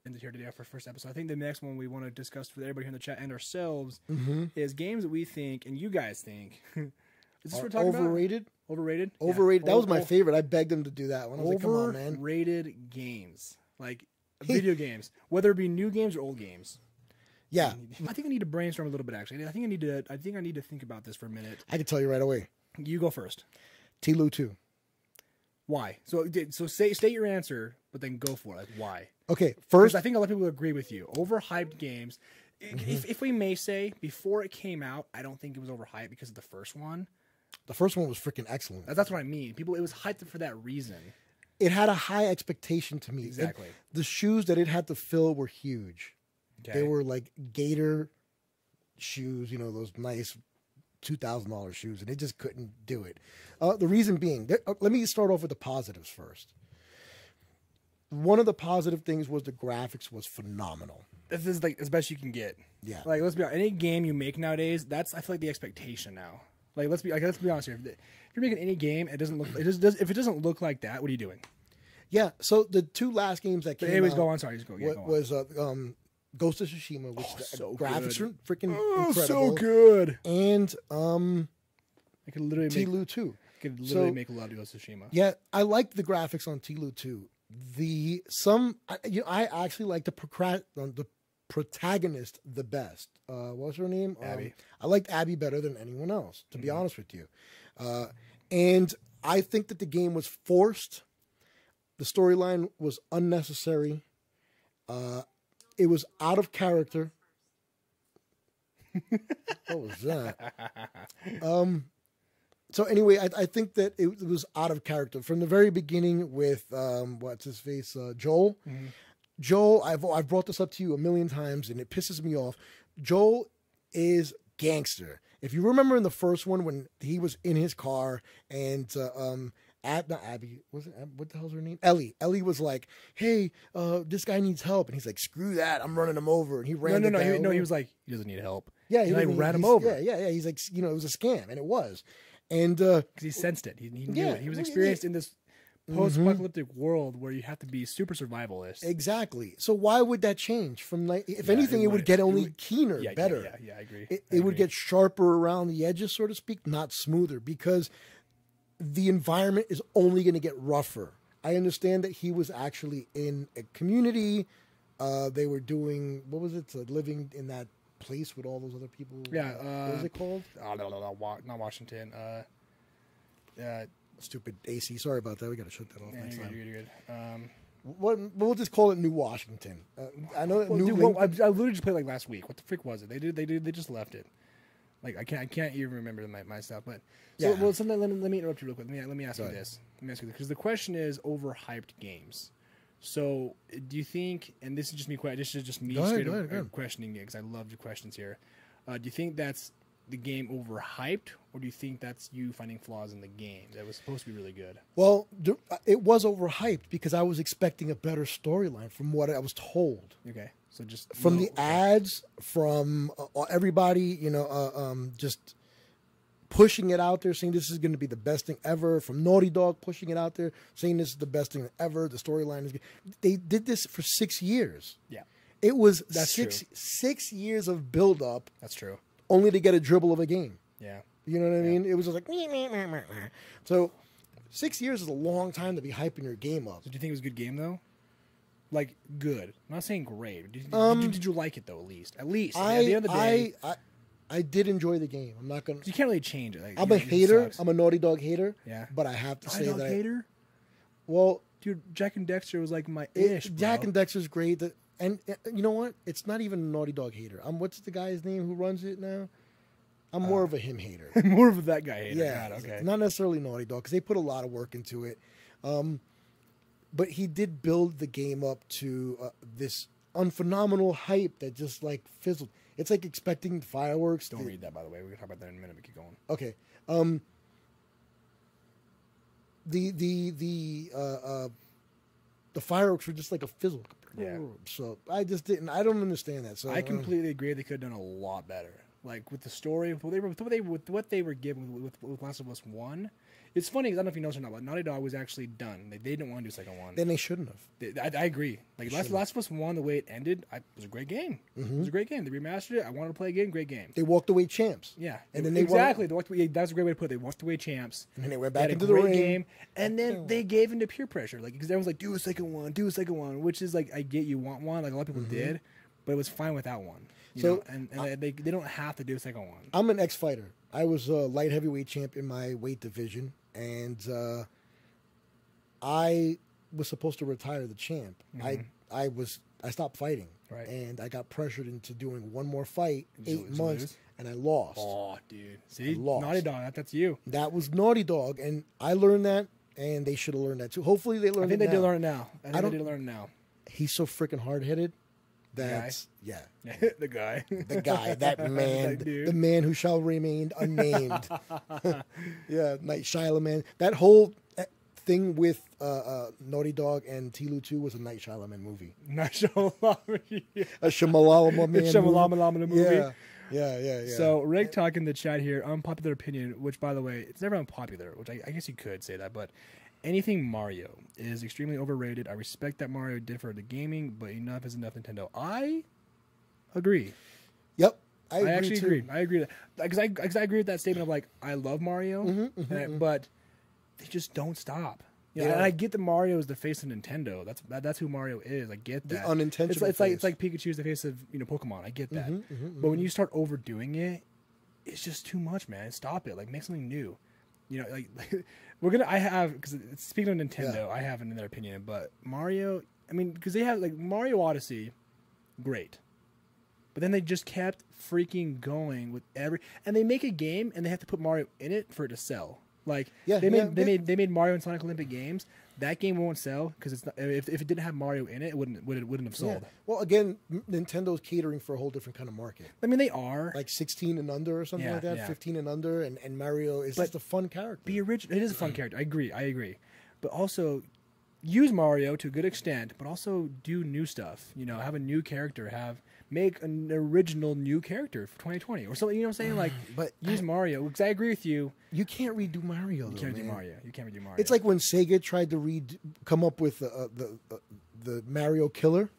Ended here today for our first episode. I think the next one we want to discuss with everybody here in the chat and ourselves Mm-hmm. is games that we think and you guys think. is this what we're Are talking about? overrated. Overrated. Yeah. Overrated. That was my favorite. I begged them to do that one. I was like, come on, man. Overrated games, like video games, whether it be new games or old games. Yeah, I think I need to brainstorm a little bit. Actually, I think I need to. I think I need to think about this for a minute. I can tell you right away. You go first. TLOU 2. Why? So, so say state your answer, but then go for it. Like why? Okay, Because first, I think a lot of people agree with you. Overhyped games. Mm-hmm. If, if we may say before it came out, I don't think it was overhyped because of the first one. the first one was freaking excellent. That's what I mean. People, it was hyped for that reason. It had a high expectation to me. It- Exactly. the shoes that it had to fill were huge. Okay. They were like gator shoes, you know, those nice two thousand dollars shoes, and it just couldn't do it. Uh, the reason being, uh, let me start off with the positives first. One of the positive things was the graphics was phenomenal. this is like as best you can get. Yeah. Like let's be honest, any game you make nowadays, that's I feel like the expectation now. Like let's be like let's be honest here. If you're making any game, it doesn't look it just does if it doesn't look like that, what are you doing? Yeah. So the two last games that But came anyways, out go on. Sorry, just go. Yeah, wa- go on. was uh, um, Ghost of Tsushima, which Oh, the so graphics good. were freaking Oh, incredible, so good. and um, I could literally make, TLOU two. could literally So- make a lot of Ghost of Tsushima. Yeah, I like the graphics on TLOU 2. The some I, you know, I actually like the procra- uh, the protagonist the best. Uh, what's her name? Um, Abby. I liked Abby better than anyone else, to be honest with you. Uh, and I think that the game was forced. The storyline was unnecessary. Uh, it was out of character. what was that? Um, so anyway, I, I think that it, was out of character from the very beginning with um, what's his face, uh, Joel. Joel, I've I've brought this up to you a million times, and it pisses me off. Joel is gangster. If you remember in the first one when he was in his car and uh, um, Ab, not Abby, was it Ab- what the hell's her name? Ellie. Ellie was like, "Hey, uh, this guy needs help," and he's like, "Screw that, I'm running him over." And he ran. no, no, no, he, no. He was like, he doesn't need help. yeah, he like was- ran him over. Yeah, yeah, yeah. He's like, you know, it was a scam, and it was. And uh, because he sensed it. He, he knew Yeah, it. He was well, yeah. experienced in this post-apocalyptic world where you have to be super survivalist. Exactly. So why would that change from like if Yeah, anything it it would would. get only would- keener, yeah, better. Yeah, yeah, I agree. It, I it would agree. get sharper around the edges, so to speak, not smoother because the environment is only going to get rougher. I understand that he was actually in a community. Uh, they were doing what was it? Uh, living in that place with all those other people. Yeah, what was uh, it called? Oh, no, no, no, not Washington. Uh, uh, Stupid AC. Sorry about that. We got to shut that off yeah, next you're time. good, you're good. Um, What, we'll just call it New Washington. Uh, I know that well, New dude, well, I, I literally just played like last week. What the freak was it? They did, they did, they just left it. Like I can't, I can't even remember my, my stuff. But so, Yeah. well, something. Let me, let me interrupt you real quick. Let me, let me ask Go you ahead. this. Let me ask you this because the question is overhyped games. So, do you think? And this is just me. This is just me Go straight up ahead, uh, ahead. questioning it because I love your questions here. Uh, do you think that's the game overhyped, or do you think that's you finding flaws in the game that was supposed to be really good? Well, it was overhyped because I was expecting a better storyline from what I was told. Okay, so just From no- the ads, from uh, everybody, you know, uh, um, just pushing it out there, saying this is going to be the best thing ever. From Naughty Dog pushing it out there, saying this is the best thing ever. The storyline is. good. They did this for six years. yeah, It was That's six true. six years of build up that's true. only to get a dribble of a game. Yeah, You know what I mean? It was just like meh, meh, meh. so. Six years is a long time to be hyping your game up. So do you think it was a good game though? Like good. I'm not saying great. Did, Um, did, did you like it though? At least, at least. I, at the end of the day, I, I, I did enjoy the game. I'm not gonna. you can't really change it. Like, I'm a hater. sucks. I'm a Naughty Dog hater. Yeah. But I have to Naughty say Dog that. I, hater. well, Dude, Jak and Daxter was like my it- ish. Jak and Daxter's great. That and uh, you know what? It's not even a Naughty Dog hater. I'm what's the guy's name who runs it now? I'm more of a him hater. More of that guy hater. yeah, God, okay. not necessarily Naughty Dog because they put a lot of work into it. Um, but he did build the game up to uh, this unphenomenal hype that just like fizzled. It's like expecting fireworks. Don't to- read that, by the way. We're gonna talk about that in a minute. But keep going. Okay. Um the the the uh uh the fireworks were just like a fizzle. Yeah. So I just didn't I don't understand that. So I uh, completely agree. They could have done a lot better. Like with the story, with what they were, with what they, with what they were given with, with, with Last of Us One. It's funny 'cause I don't know if you know or not, but Naughty Dog was actually done. They, they didn't want to do a second one. then they shouldn't have. They- I, I agree. Like Last, Last of Us One, the way it ended, I, it was a great game. It was mm-hmm. a great game. They remastered it. I wanted to play again. Great game. They walked away champs. Yeah, And then they won- exactly. They walked away, that's a great way to put it. They walked away champs. And then they went back a into the ring. game, and then they gave into peer pressure, like because everyone's like, "Do a second one, do a second one," which is like, I get you want one, like a lot of people mm-hmm. did, but it was fine without one. You Mm-hmm. So, know? and, and they they don't have to do a second one. I'm an ex fighter. I was a light heavyweight champ in my weight division and uh I was supposed to retire the champ. I I was I stopped fighting. Mm-hmm. Right. And I got pressured into doing one more fight, Did eight you months, and I lost. Oh, dude, see. Naughty Dog, that, that's you. That was Naughty Dog, and I learned that, and they should have learned that too. Hopefully, they learned. I think they it did learn it now. I think don't- they did learn it now. He's so freaking hard headed. That's yeah, the guy, the guy, that man, That the man who shall remain unnamed. yeah, Night Shyamalan. That whole eh, thing with uh, uh, Naughty Dog and TLOU Two was a Night Shyamalan movie. not Shamalama. A Shyamalama man. Shamalama movie. Yeah, yeah, yeah, yeah. So Rick talking in the chat here, unpopular opinion, which by the way, it's never unpopular, which I, I guess you could say that, but anything Mario is extremely overrated. I respect that Mario did for the gaming, but enough is enough, Nintendo. I agree. yep, I, I, actually too. agree. I agree that because I, I agree with that statement of like I love Mario, Mm-hmm, and I- but they just don't stop. You know, Yeah. and I get that Mario is the face of Nintendo. That's that, that's who Mario is. I get The that. unintentional It's, like- it's like it's like Pikachu's the face of you know Pokemon. I get that. Mm-hmm, But when you start overdoing it, it's just too much, man. Stop it. Like make something new. You know, like we're gonna. I have because speaking of Nintendo, I have another opinion. But Mario, I mean, because they have like Mario Odyssey, great. But then they just kept freaking going with every, and they make a game and they have to put Mario in it for it to sell. Like Yeah, they made yeah, they yeah. made they made Mario and Sonic Olympic Games. That game won't sell because it's not, if, if it didn't have Mario in it, it wouldn't would it wouldn't have Yeah. sold. Well, again, Nintendo's catering for a whole different kind of market. I mean, they are. Like 16 and under or something Yeah, like that, yeah. 15 and under, and, and Mario is But just a fun character. be original. It is a fun character. I agree. I agree. But also use Mario to a good extent, but also do new stuff. You know, have a new character. Have make an original new character for 2020 or something. You know what I'm saying? Like, But use Mario because I agree with you. you can't redo Mario. You though, can't do man. Mario. You can't redo Mario. It's like when Sega tried to read, come up with uh, the uh, the Mario Killer,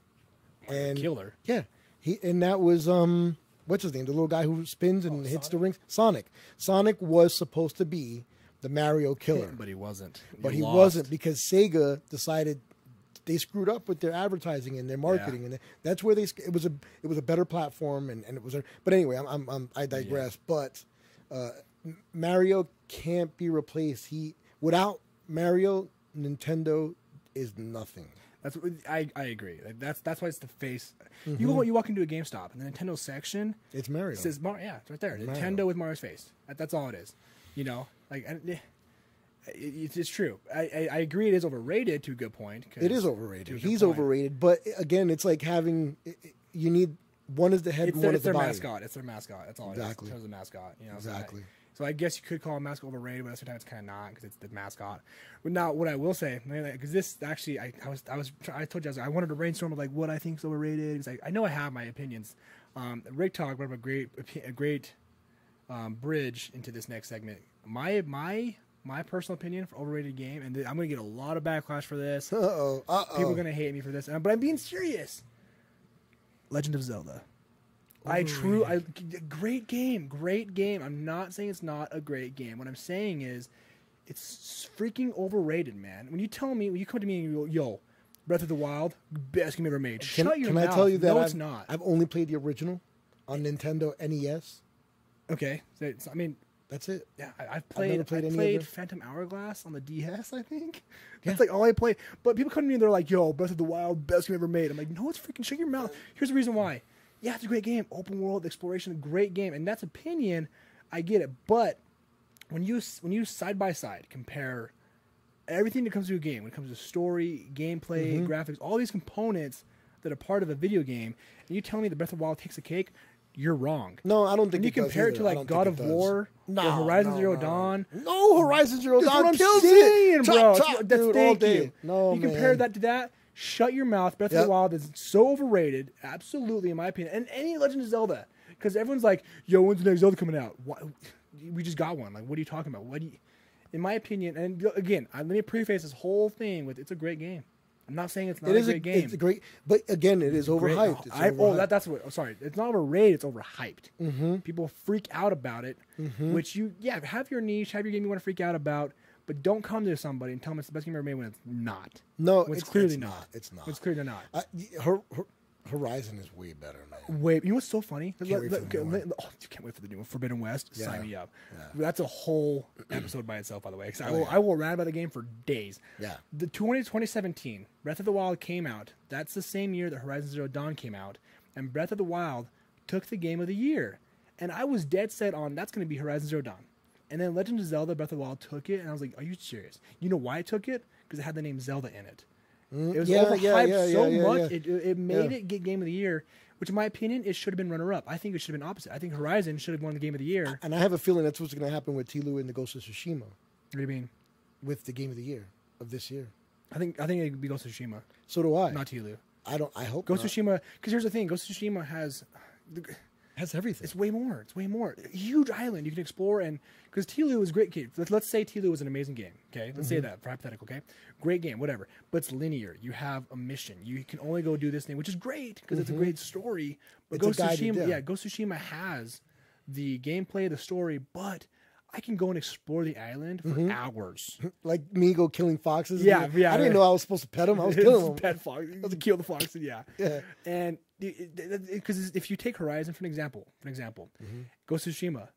and killer. yeah, he and that was um what's his name, the little guy who spins and hits the rings. Sonic. Sonic was supposed to be the Mario Killer, But he wasn't. but You he lost. wasn't because Sega decided they screwed up with their advertising and their marketing, and that's where they it was a it was a better platform, and, and it was a but anyway, I'm, I'm, I'm I digress. But uh, Mario can't be replaced. He without Mario, Nintendo is nothing. That's what, I I agree. Like, that's that's why it's the face. Mm-hmm. You go you walk into a GameStop and the Nintendo section It's Mario. It says Mario. Yeah, it's right there. Nintendo with Mario's face. That, that's all it is. You know, like and, eh, it's, it's true. I, I agree. It is overrated to a good point. It is overrated. He's point. overrated, but again, it's like having you need one is the head It's their, one it's is the their body. mascot. It's their mascot. That's all. Exactly. It is terms mascot. You know. so I- Exactly. So I, guess you could call a mascot overrated, but at the same time it's kind of not because it's the mascot. But now, what I will say, because this actually, I, I was, I was, I told you I, was, I wanted to brainstorm of like what I think is overrated. 'cause I, I know I have my opinions. Um, Rick Talk brought up a great, a great um, bridge into this next segment. My, my, my personal opinion for overrated game, and I'm gonna get a lot of backlash for this. Uh oh. uh-oh. People are gonna hate me for this, but I'm being serious. Legend of Zelda. I true, I great game, great game. I'm not saying it's not a great game. What I'm saying is, it's freaking overrated, man. When you tell me, when you come to me and you go, "Yo, Breath of the Wild, best game ever made," Can, shut your can mouth. I tell you that no, I've, it's not. I've only played the original on Nintendo NES. okay, so I mean, That's it. Yeah, I, I've played. played I played Phantom Hourglass on the DS. I think Yeah. that's like all I played. But people come to me and they're like, "Yo, Breath of the Wild, best game ever made." I'm like, "No, it's freaking shut your mouth." Here's the reason why. Yeah, it's a great game, open world exploration, great game, and that's opinion. I get it, but when you when you side by side compare everything that comes to a game, when it comes to story, gameplay, Mm-hmm. graphics, all these components that are part of a video game, and you tell me the Breath of the Wild takes a cake, you're wrong. No, I don't think When you compare it to like God of. War No, or Horizon no, Zero no. Dawn, No, Horizon Zero Dawn what I'm kills saying, it. bro. That's- that's dude, thank all you. No, you compare that to that. Shut your mouth. Breath of the Wild is so overrated, absolutely, in my opinion. And any Legend of Zelda, because everyone's like, "Yo, when's the next Zelda coming out?" What? We just got one. Like, what are you talking about? What do you? In my opinion, and again, I, let me preface this whole thing with it's a great game. I'm not saying it's not It a is a, great game. it's a great, but again, it is Great. overhyped. It's I, oh, that, that's what. Oh, sorry, it's not overrated. It's overhyped. Mm-hmm. People freak out about it, which you, yeah, have your niche, have your game you want to freak out about, but don't come to somebody and tell them it's the best game ever made when it's not. no, it's, it's clearly it's not. not. It's not. It's clearly not. I, Hor- Hor- Horizon is way better, man. Wait, you know what's so funny? Can't wait for the new okay, oh, you can't wait for the new one. Forbidden West, sign me up. Yeah. That's a whole episode by itself, by the way. 'cause I Oh, will, yeah. I will rant about the game for days. Yeah. The 20, 2017, Breath of the Wild came out. That's the same year that Horizon Zero Dawn came out, and Breath of the Wild took the game of the year. And I was dead set on that's going to be Horizon Zero Dawn. And then Legend of Zelda Breath of the Wild took it, and I was like, "Are you serious? You know why it took it? Because it had the name Zelda in it. It was Mm, Yeah, overhyped yeah, yeah, so much it it made it get Game of the Year, which in my opinion it should have been runner up. I think it should have been opposite. I think Horizon should have won the Game of the Year. And I have a feeling that's what's going to happen with TLOU and the Ghost of Tsushima What do you mean? with the game of the year of this year. I think I think it would be Ghost of Tsushima, So do I. not TLOU. I don't. I hope Ghost not. of Tsushima, because here's the thing: Ghost of Tsushima has has everything. it's way more. It's way more. A huge island you can explore, and because TLOU is great. Okay, let's, let's say TLOU was an amazing game. Okay, let's say Mm-hmm. that for hypothetical. Okay, great game, whatever. But it's linear. You have a mission. You can only go do this thing, which is great because it's a great story. But Mm-hmm. Ghost Tsushima, yeah. Ghost Tsushima has the gameplay, the story, but I can go and explore the island for Mm-hmm. hours. like me go killing foxes. Yeah, yeah, I didn't know I was supposed to pet them. I was killing them. Pet fox. I was To kill the fox. Yeah. Yeah. And because if you take Horizon for an example, for an example, Mm-hmm. Ghost of Tsushima,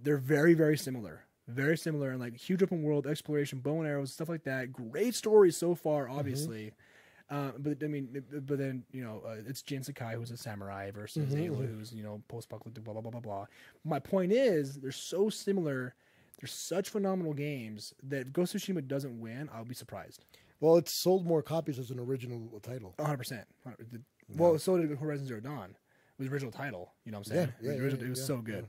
they're very very similar, very similar, and like huge open world exploration, bow and arrows, stuff like that. Great story so far, Mm-hmm. obviously. Uh, but I mean, but then you know, uh, it's Jin Sakai who's a samurai versus Mm-hmm, Ayla who's you know post-apocalyptic, blah blah blah blah blah. My point is, they're so similar. They're such phenomenal games that if Ghost of Tsushima doesn't win, I'll be surprised. Well, it's sold more copies as an original title. Well, so did Horizon Zero Dawn. It was the original title. You know what I'm saying? Yeah, yeah, it, was, yeah, it was so good.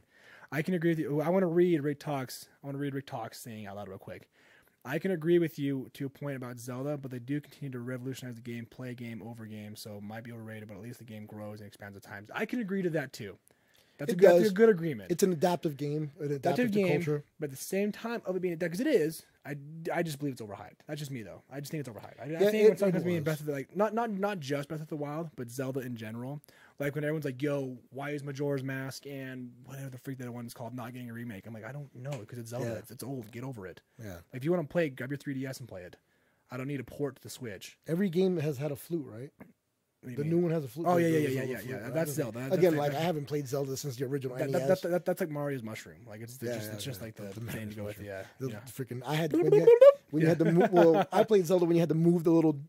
I can agree with you. I want to read Rick Talks. I want to read Rick Talks saying out loud real quick. I can agree with you to a point about Zelda, but they do continue to revolutionize the game, play game over game, so it might be overrated, but at least the game grows and expands at times. I can agree to that too. That's, a, that's a good agreement. It's an adaptive game, an adaptive adaptive game, culture. but at the same time of it being a deck, because it is, I, I just believe it's overhyped. That's just me though. I just think it's overhyped. I, I think it- when it comes to me in. Breath of the like not not not just Breath of the Wild, but Zelda in general. Like when everyone's like, "Yo, why is Majora's Mask and whatever the freak that one's called not getting a remake?" I'm like, I don't know because it's Zelda. Yeah. It's, it's old. Get over it. Yeah. Like, if you want to play, it, grab your 3DS and play it. I don't need a port to the Switch. Every game has had a flute, right? What do you The mean? new one has a flute. Oh, yeah, yeah, yeah, yeah, yeah. That's Zelda. That's Again, like- I haven't played Zelda since the original That, NES. that, that, that, that's like Mario's mushroom. Like it's, Yeah, just yeah, it's just like the, The- thing to go with. Yeah, the yeah. freaking I had when you had, when you had to move. Well, I played Zelda when you had to move the little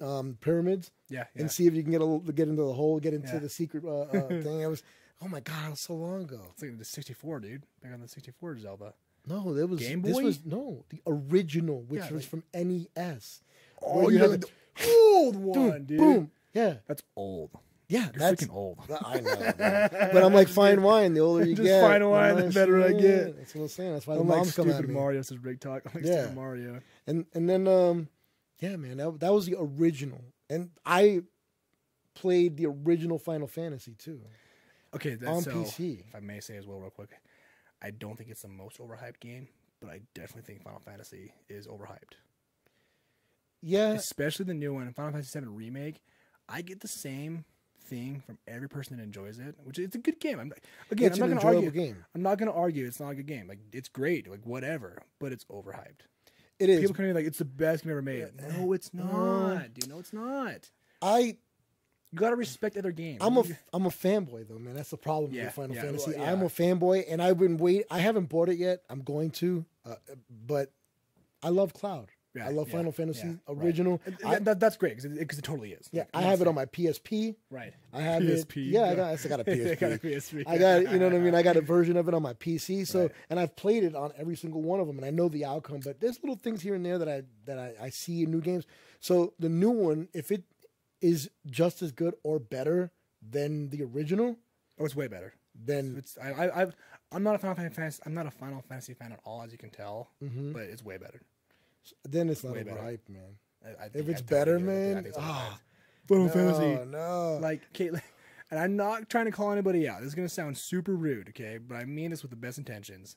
um, pyramids yeah, and see if you can get a little, get into the hole, get into the secret uh, uh, thing. I was, oh my god, it was so long ago. It's like the 64, dude. Back on the 64 Zelda. No, there was Game this Boy? was no the original, which was from NES. Oh, you had the old one, dude. boom, yeah, That's old. yeah, You're that's freaking old. I know, man. but I'm like fine wine. The older you Just get, fine wine, the better I get. That's what I'm saying. That's why the I'm like moms come at stupid me. Mario says big talk. I'm like Yeah. stupid Mario. And and then um, yeah, man, that that was the original, and I played the original Final Fantasy too. Okay, that's On so, PC. If I may say as well, real quick, I don't think it's the most overhyped game, but I definitely think Final Fantasy is overhyped. Yeah, Especially the new one, Final Fantasy VII Remake. I get the same thing from every person that enjoys it, which it's a good game. I'm again, it's I'm not going to argue. game. I'm not going to argue it's not a good game. Like it's great, like whatever, but it's overhyped. It is. People come in like it's the best game ever made. No, it's not, dude. No, it's not. I You gotta respect other games. I'm a I'm a fanboy though, man. That's the problem Yeah, with Final yeah, Fantasy. well, yeah. I'm a fanboy, and I've been wait. I haven't bought it yet. I'm going to, uh, but I love Cloud. Yeah, I love yeah, Final Fantasy yeah, original. And I- that, that- that's great because it, it totally is. yeah, I have it on my PSP. right. I have PSP, it. Yeah, I got, I got a I PSP. I got a PSP. I got, you know what I mean. I got a version of it on my PC. So, Right. and I've played it on every single one of them, and I know the outcome. But there's little things here and there that I that I, I see in new games. So the new one, if it is just as good or better than the original, Oh, it's way better. then It's I, I I've, I'm not a Final Fantasy. I'm not a Final Fantasy fan at all, as you can tell. Mhm. But it's way better. Then it's not Way about better. hype, man. I, I If it's I better, totally do. I man, ah, Final no, Fantasy. no. Like Caitlin, and I'm not trying to call anybody out. This is gonna sound super rude, okay? But I mean this with the best intentions.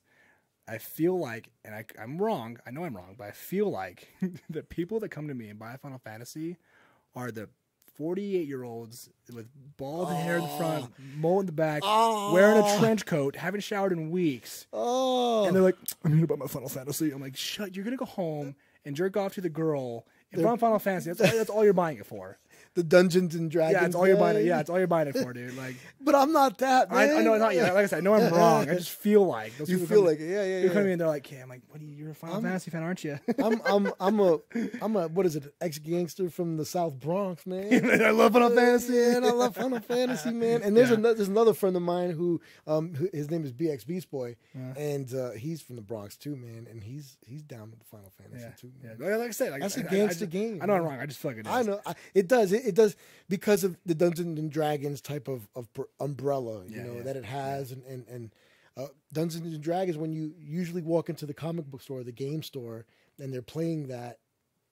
I feel like, and I, I'm wrong. I know I'm wrong, but I feel like the people that come to me and buy Final Fantasy are the 48 year olds with bald hair in the front, oh. mole in the back, oh. wearing a trench coat, haven't showered in weeks, oh, and they're like, "I'm gonna buy my Final Fantasy." I'm like, "Shut! You're gonna go home and jerk off to the girl." in front of Final Fantasy, that's that's all you're buying it for. The Dungeons and Dragons. Yeah, it's all you're buying it. Yeah, it's all you're buying it for, dude. Like, but I'm not that. I, Man. I know, not yet. Like I said, I know I'm wrong. I just feel like those You feel come- like it. Yeah, yeah, People come in, and they're like, "Yeah, I'm like, what? Are you, you're a Final I'm- Fantasy fan, aren't you?" I'm I'm I'm a I'm a what is it? Ex gangster from the South Bronx, man. I love Final Fantasy. Man, I love Final Fantasy, man. And there's Yeah. another there's another friend of mine who um who, his name is BX Beast Boy, and uh, he's from the Bronx too, man. And he's he's down with the Final Fantasy Yeah, too. yeah. Man. Like I said, like, That's a a gangster game, I know I'm wrong. I just feel like it is. I know I, it does. It, it does because of the Dungeons and Dragons type of of umbrella, you Yeah, know, yeah, that it has, and and and uh, Dungeons and Dragons. When you usually walk into the comic book store, the game store, and they're playing that.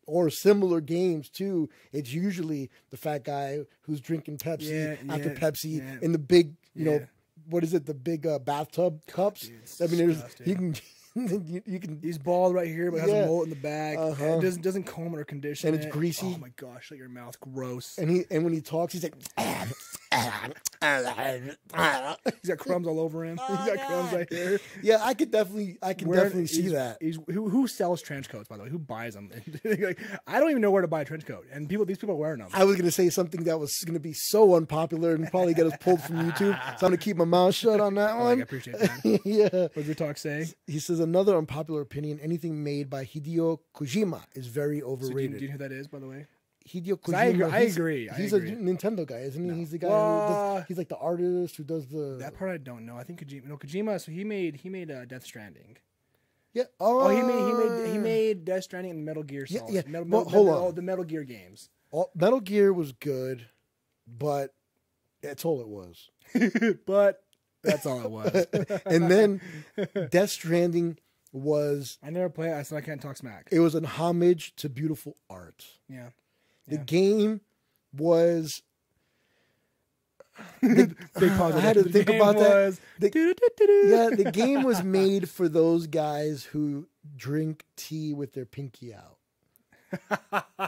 Or similar games too. It's usually the fat guy who's drinking Pepsi Yeah, after Pepsi in the big, you know, what is it? The big uh, bathtub cups. dude, I mean, there's you can you, you can He's bald right here, but has a mullet in the back. Uh-huh. And doesn't doesn't comb it or condition And it's it. greasy. Oh my gosh! Shut your mouth. Gross. and he and when he talks, he's like. He's got crumbs all over him. Oh, He's got crumbs right here. Yeah, I could definitely, I can Wearing- definitely see that. He's, who, who sells trench coats, by the way? Who buys them? like, I don't even know where to buy a trench coat, and people, these people are wearing them. I was gonna say something that was gonna be so unpopular and probably get us pulled from YouTube, so I'm gonna keep my mouth shut on that Like, I one. appreciate that. yeah, What did your talk say? he says another unpopular opinion: anything made by Hideo Kojima is very So do, you, overrated. do you know who that is, by the way? Hideo Kojima, I agree- I he's- agree, I He's agree. a Nintendo guy, isn't he? No. He's the guy Well, who does, he's like the artist who does the That part I don't know. I think Kojima. No, Kojima. So he made he made uh, Death Stranding. yeah. Oh, Oh, he made he made he made Death Stranding and Metal Gear Solid. yeah. Metal, Well, Metal- hold Metal- on. oh, the Metal Gear games. Oh, Metal Gear was good, but that's all it was. but that's all it was. and then Death Stranding was I never played it, so I can't talk smack. it was an homage to beautiful art. Yeah. The Yeah. game was Big I had to The think game about that. was- The- yeah, the game was made for those guys who drink tea with their pinky out.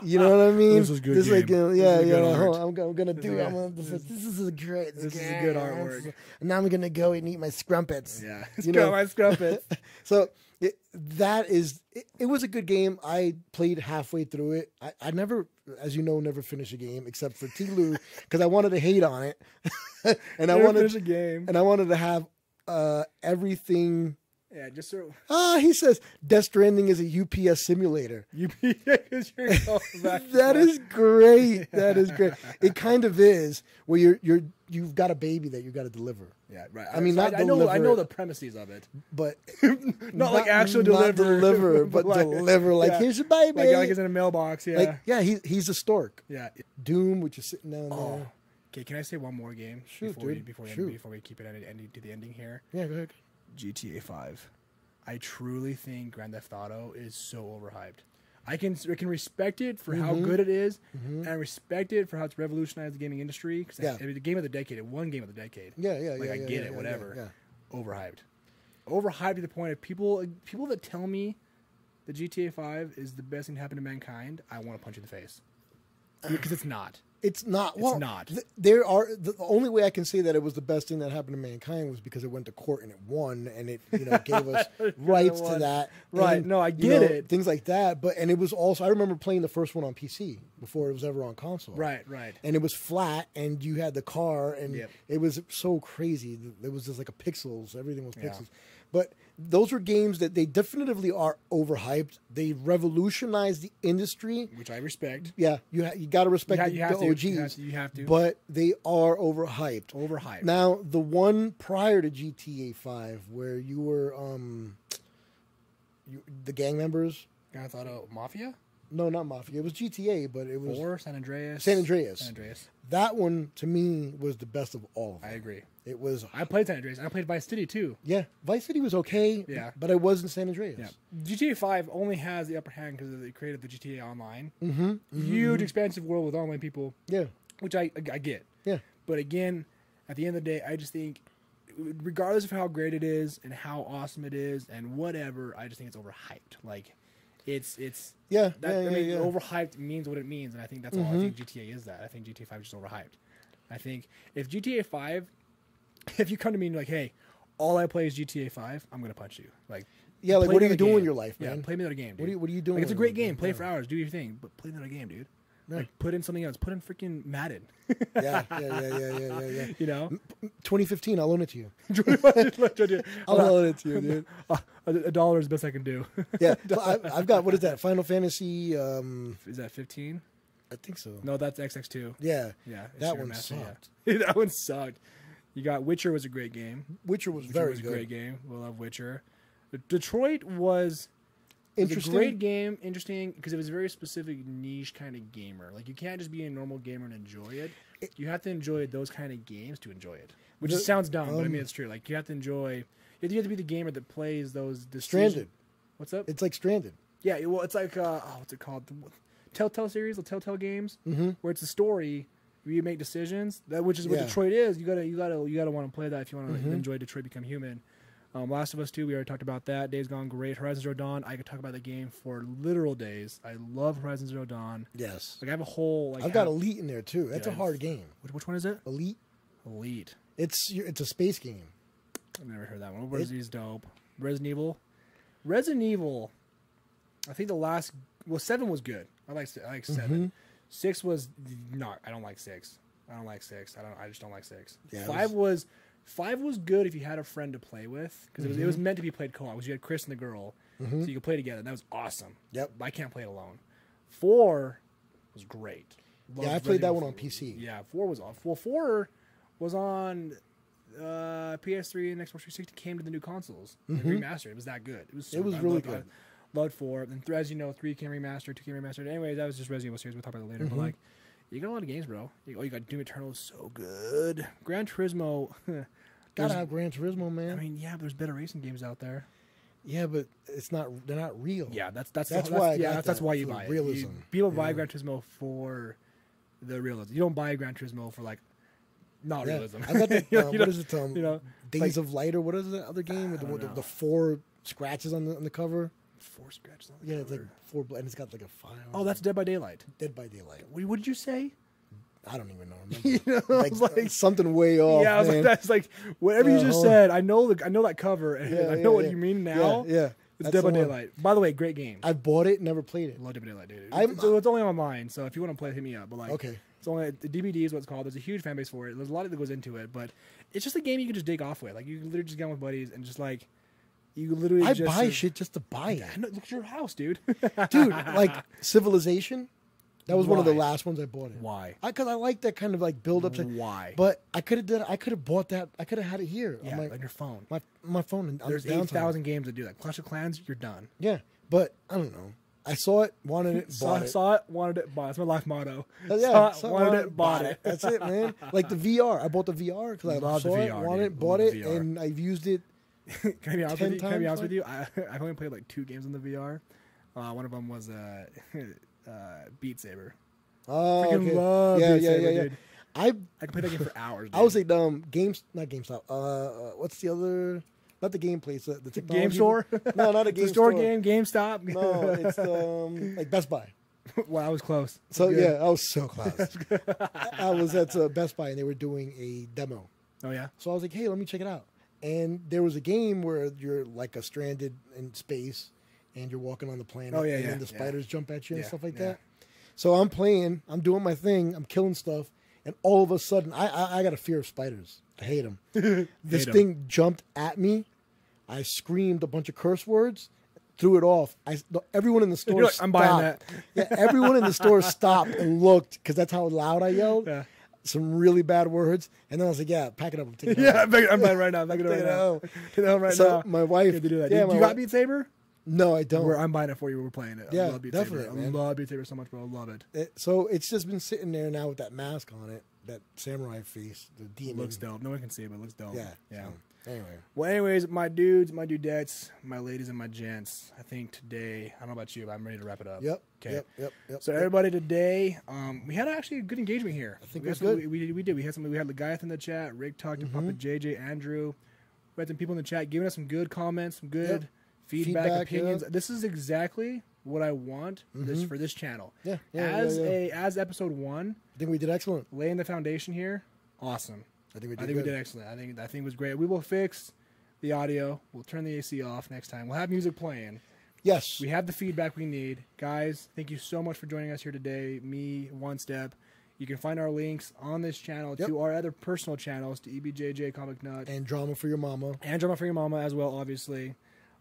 You know what I mean? This is good This like, game. uh, This yeah, a yeah. good hold on, I'm, gonna- I'm gonna do. is it. I'm gonna, this, is, this is a great. This is game. good artwork. And now I'm gonna go and eat my scrumpets. Yeah. You know. my scrumpet. So it, that is, it, it was a good game. I played halfway through it. I, I never, as you know, never finish a game except for TLOU because I wanted to hate on it, and I Never wanted, finish a game. and I wanted to have uh, everything. Yeah, just so Ah, he says Death Stranding is a UPS simulator. because you're going back. That is great. That is great. It kind of is where you're you're you've got a baby that you got to deliver, Yeah, right. I mean, So not I, know. I know the premises of it. but Not, like actually not deliver, deliver, but like- deliver. Like yeah. here's your baby. Like, like it's in a mailbox. Yeah. Like, yeah, he, he's a stork. yeah. Doom, which is sitting down Oh. there. Okay, can I say one more game Shoot, before we before we, Shoot. before we keep it ending, ending to the ending here? Yeah, go ahead. GTA Five. I truly think Grand Theft Auto is so overhyped. I can I can respect it for how Mhm. good it is, Mhm. and I respect it for how it's revolutionized the gaming industry. Because Yeah. the game of the decade, it won game of the decade. Yeah, yeah, Like, yeah. I yeah, get it, whatever. Overhyped, overhyped to the point of people people that tell me the GTA Five is the best thing to happen to mankind. I want to punch you in the face because it's not. It's not. Well, not. th- there are the only way I can say that it was the best thing that happened to mankind was because it went to court and it won, and it you know gave us rights to that. Right. and, No, I you get know, it. Things like that. But and it was also I remember playing the first one on PC before it was ever on console. Right, right. And it was flat, and you had the car, and Yep. it was so crazy. It was just like a pixels. Everything was Yeah. pixels. But those were games that they definitively are overhyped. They revolutionized the industry. Which I respect. Yeah, you ha- you got to respect the, have the to. OGs. You have to- you have to. But they are overhyped. Overhyped. Now, the one prior to GTA Five, where you were um, you, the gang members. I thought, of Mafia? No, not Mafia. It was GTA, but it was Four, San Andreas. San Andreas. San Andreas. that one to me was the best of all. Of them. I agree. It was I played San Andreas. I played Vice City too. yeah. Vice City was okay. Yeah. but it wasn't San Andreas. Yeah. GTA 5 only has the upper hand because they created the GTA Online. Mm-hmm. Huge, expansive world with online people, Yeah. which I, I get. Yeah. But again, at the end of the day, I just think, regardless of how great it is and how awesome it is and whatever, I just think it's overhyped. Like, it's it's Yeah. that yeah, I mean, yeah. Mm-hmm. overhyped means what it means, and I think that's all. I think GTA is that. I think GTA Five is just overhyped. I think if GTA Five, if you come to me and you're like, hey, all I play is GTA Five, I'm gonna punch you. Like, Yeah, like, what are you doing game. in your life, Yeah, man? play another game. Dude. What are you- what are you doing Like, it's a great game. Play Yeah. for hours, do your thing, but play another game, dude. Yeah. Like, put in something else. Put in freaking Madden. yeah, yeah, yeah, yeah, yeah, yeah, yeah. you know, 2015, I'll loan it to you. I'll loan it to you, dude. a, a dollar is the best I can do. Yeah, I, I've got what is that? Final Fantasy. Um, is that 15? I think so. No, that's XX2. Yeah, Yeah, that one master, sucked. Yeah. that one sucked. You got Witcher was a great game. Witcher was Witcher very was a good. great game. We love Witcher. Detroit was Interesting. was a great game, interesting because it was a very specific niche kind of gamer. Like you can't just be a normal gamer and enjoy it. You have to enjoy those kind of games to enjoy it. Which The- sounds dumb, but I um, mean it's true. Like you have to enjoy. You have to be the gamer that plays those. decisions- Stranded. What's up? It's like Stranded. Yeah, well, it's like uh, oh, what's it called? The Telltale series, the Telltale games, Mm-hmm. where it's a story where you make decisions. That which is what Yeah. Detroit is. You gotta, you gotta, you gotta want to play that if you want to Mm-hmm. enjoy Detroit Become Human. Um, Last of Us Two, we already talked about that. Days Gone Great. Horizon Zero Dawn. I could talk about the game for literal days. I love Horizon Zero Dawn. Yes. Like I have a whole like. I've got app- Elite in there too. That's Yeah, a hard game. Which, which one is it? Elite. Elite. It's it's a space game. I've never heard that one. What is dope? Resident Evil. Resident Evil. I think the last well seven was good. I like I like 7 Mm-hmm. Six was not. I don't like six. I don't like six. I don't. I just don't like six. Yeah, it five was, five was good if you had a friend to play with because it was it Mm-hmm. was meant to be played co-op. Because you had Chris and the girl, so you could play together. And that was awesome. Yep. I can't play it alone. Four was great. Yeah, I Loved played that one on PC. Yeah, four was off. Well, four was on uh, PS3 and Xbox 360 came to the new consoles and remastered. It was that good. It was. So Mm-hmm. It was really loved, good. I loved four. And th- as you know, three came remastered, two came remastered. Anyways, that was just Resident Evil series. We'll talk about that later. Mm-hmm. But like, you got a lot of games, bro. You, oh, you got Doom Eternal, is so good. Gran Turismo. Gotta have Gran Turismo, man. I mean, yeah, but there's better racing games out there. yeah, but it's not. They're not real. Yeah, that's that's That's the, why I yeah, that's, that's why you buy it. realism. You- people buy Yeah. Gran Turismo for the realism. You don't buy Gran Turismo for like not Yeah. realism. I got the You uh, know, what is it? Um, you know, Days like- of Light or what is the other game with the, the, the four scratches on the on the cover? Four scratches on the Yeah, it's like cover. four, bl- and it's got like a fire. Oh, that's Dead by Daylight. Dead by Daylight. What, what did you say? I don't even know. You know, I like, was like- something way off. yeah, I was man. like, that's like whatever you just Uh-huh. said. I know the I know that cover, and Yeah, I yeah, know what yeah. you mean now. Yeah, yeah. It's That's Dead by the one. Daylight. By the way, great game. I bought it, never played it. love Dead by Daylight, dude. I'm- so it's only online, so if you want to play, it, hit me up. But like, Okay. it's only the DBD is what it's called. There's a huge fan base for it. There's a lot that goes into it, but it's just a game you can just dig off with. Like you can literally just get on with buddies and just like you literally I just buy shit just to buy it, I know, look at your house, dude. dude. Like Civilization, that was one of the last ones I bought it. Why? Because I, like that kind of like build up. To, Why? But I could have done. I could have bought that. I could have had it here yeah, on my on your phone. my, my phone. and- There's the eight thousand games to do that. Clash of Clans, you're done. Yeah, but I don't know. I saw it, wanted it, Saw, bought it. saw it, wanted it, bought it. That's my life motto. Uh, yeah, saw it, saw wanted it, bought it. That's it, man. Like the VR, I bought the VR because I Love saw it, wanted dude. it, bought Love it, VR. and I've used it. Can I be honest 10 with you? Can I be honest with you? I, I've only played like two games in the VR. Uh, one of them was uh, uh, Beat Saber. Oh, Freaking okay. love yeah, Beat yeah, Saber, yeah, yeah. dude. I I could play that game for hours. I was dude. like, um, games, not GameStop. Uh, what's the other? Not the game place. The technology Game store. No, not a game a store store. game, GameStop. No, it's um, like Best Buy. well, I was close. So Good. yeah, I was so close. I, I was at uh, Best Buy and they were doing a demo. Oh yeah. So I was like, hey, let me check it out. And there was a game where you're like a stranded in space and you're walking on the planet. Oh, yeah, and yeah, then the yeah. spiders jump at you and Yeah, stuff like yeah. that. So I'm playing, I'm doing my thing, I'm killing stuff, and all of a sudden, I I, I got a fear of spiders. I hate them. this Hate 'em. thing jumped at me. I screamed a bunch of curse words, threw it off. I everyone in the store like, I'm buying stopped. Yeah, everyone in the store stopped and looked because that's how loud I yelled. Yeah. Some really bad words, and then I was like, "Yeah, pack it up. I'm taking it Yeah, home." I'm buying, I'm right now. I'm it right now. home. Take it home right so now. my wife, to do that. Yeah, you my you got Beat Saber? No, I don't. We're, I'm buying it for you. We're playing it. I Yeah, love Beat definitely, Saber. I love Beat Saber so much, bro. I love it. It- so it's just been sitting there now with that mask on it, that samurai face, the It demon. looks dope. No one can see it, but it looks dope. Yeah, Yeah. so, anyway, Well, anyways, my dudes, my dudettes, my ladies, and my gents. I think today, I don't know about you, but I'm ready to wrap it up. yep, Okay. yep, yep, yep. So yep. everybody today, um, we had actually a good engagement here. I think we some- good. We, we, we did. We had some. We had Legath in the chat. Rick talked to Papa JJ, Andrew. We had some people in the chat giving us some good comments, some good Yep. feedback, Feedback, opinions. This is exactly what I want this for this channel. yeah, yeah, as yeah, yeah. a as episode one, I think we did excellent. laying the foundation here, awesome. I think we did. I think good. we did excellent. I think I think it was great. We will fix the audio. We'll turn the AC off next time. We'll have music playing. Yes, We have the feedback we need. Guys, thank you so much for joining us here today. Me, One Step. You can find our links on this channel Yep. to our other personal channels, to EBJJ Comic Nut and drama for your mama. and Drama for Your Mama as well, obviously.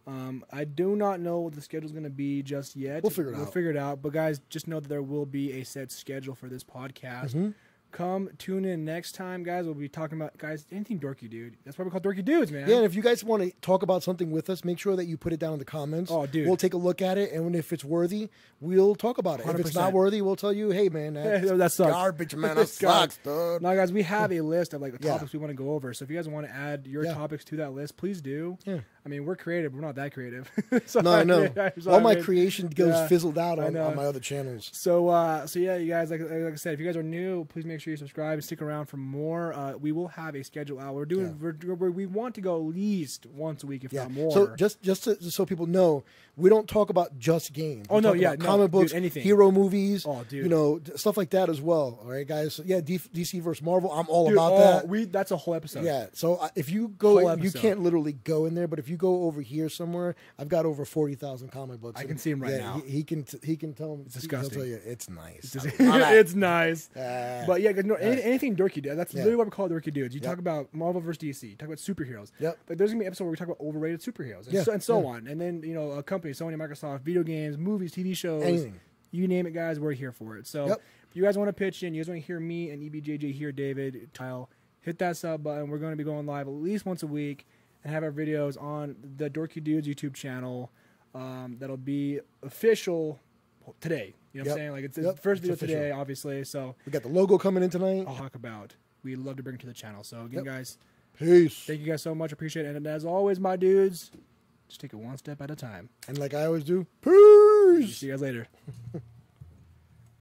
Um, I do not know what the schedule is going to be just yet. We'll figure it out. We'll figure it out. But guys, just know that there will be a set schedule for this podcast. Mm-hmm. Come tune in next time, guys. We'll be talking about guys anything dorky, dude. That's why we call dorky dudes, man. Yeah, and if you guys want to talk about something with us, make sure that you put it down in the comments. Oh, dude. We'll take a look at it, and if it's worthy, we'll talk about it. If it's not worthy, we'll tell you, hey, man, that's that sucks. garbage, man. That sucks, dude. Now, guys, we have a list of like the Yeah. topics we want to go over. So if you guys want to add your Yeah. topics to that list, please do. Yeah. I mean, we're creative. We're not that creative. so No, I know. All my creation goes Yeah, fizzled out on, on my other channels. So, uh, so yeah, you guys, like, like I said, if you guys are new, please make sure you subscribe and stick around for more. Uh, we will have a schedule out. We're doing, we're, we're, we want to go at least once a week, if Yeah. not more. So just just to, so people know, we don't talk about just games. Oh, We no, talk yeah, about no, comic dude, books, anything. hero movies. Oh, dude. you know stuff like that as well. All right, guys. So, yeah, DC versus Marvel. I'm all Dude, about oh, that. We that's a whole episode. Yeah. So uh, if you go, you can't literally go in there, but if you go over here somewhere, I've got over forty thousand comic books. I can see him right yeah, now. He, he can t- he can tell me. It's disgusting. Tell you, it's nice. It's, it's nice. Uh, But yeah, no, any, anything dorky, dude. That's Yeah. literally what we call dorky dudes. You Yep. talk about Marvel versus DC, you talk about superheroes. Yep. But there's gonna be an episode where we talk about overrated superheroes and Yeah, so, and so yeah. on. And then you know, a company, Sony, Microsoft, video games, movies, TV shows, Anything. you name it, guys. We're here for it. So Yep. if you guys want to pitch in, you guys want to hear me and EBJJ here, David, Kyle, hit that sub button. We're going to be going live at least once a week and have our videos on the Dorky Dudes YouTube channel. Um, that'll be official today. You know what I'm saying? Like it's, Yep, the first video official. today, obviously. So we got the logo coming in tonight. I'll talk about. We love to bring it to the channel. So again, Yep. guys, Peace. thank you guys so much. Appreciate it. And as always, my dudes, just take it one step at a time. And like I always do, peace. See you guys later.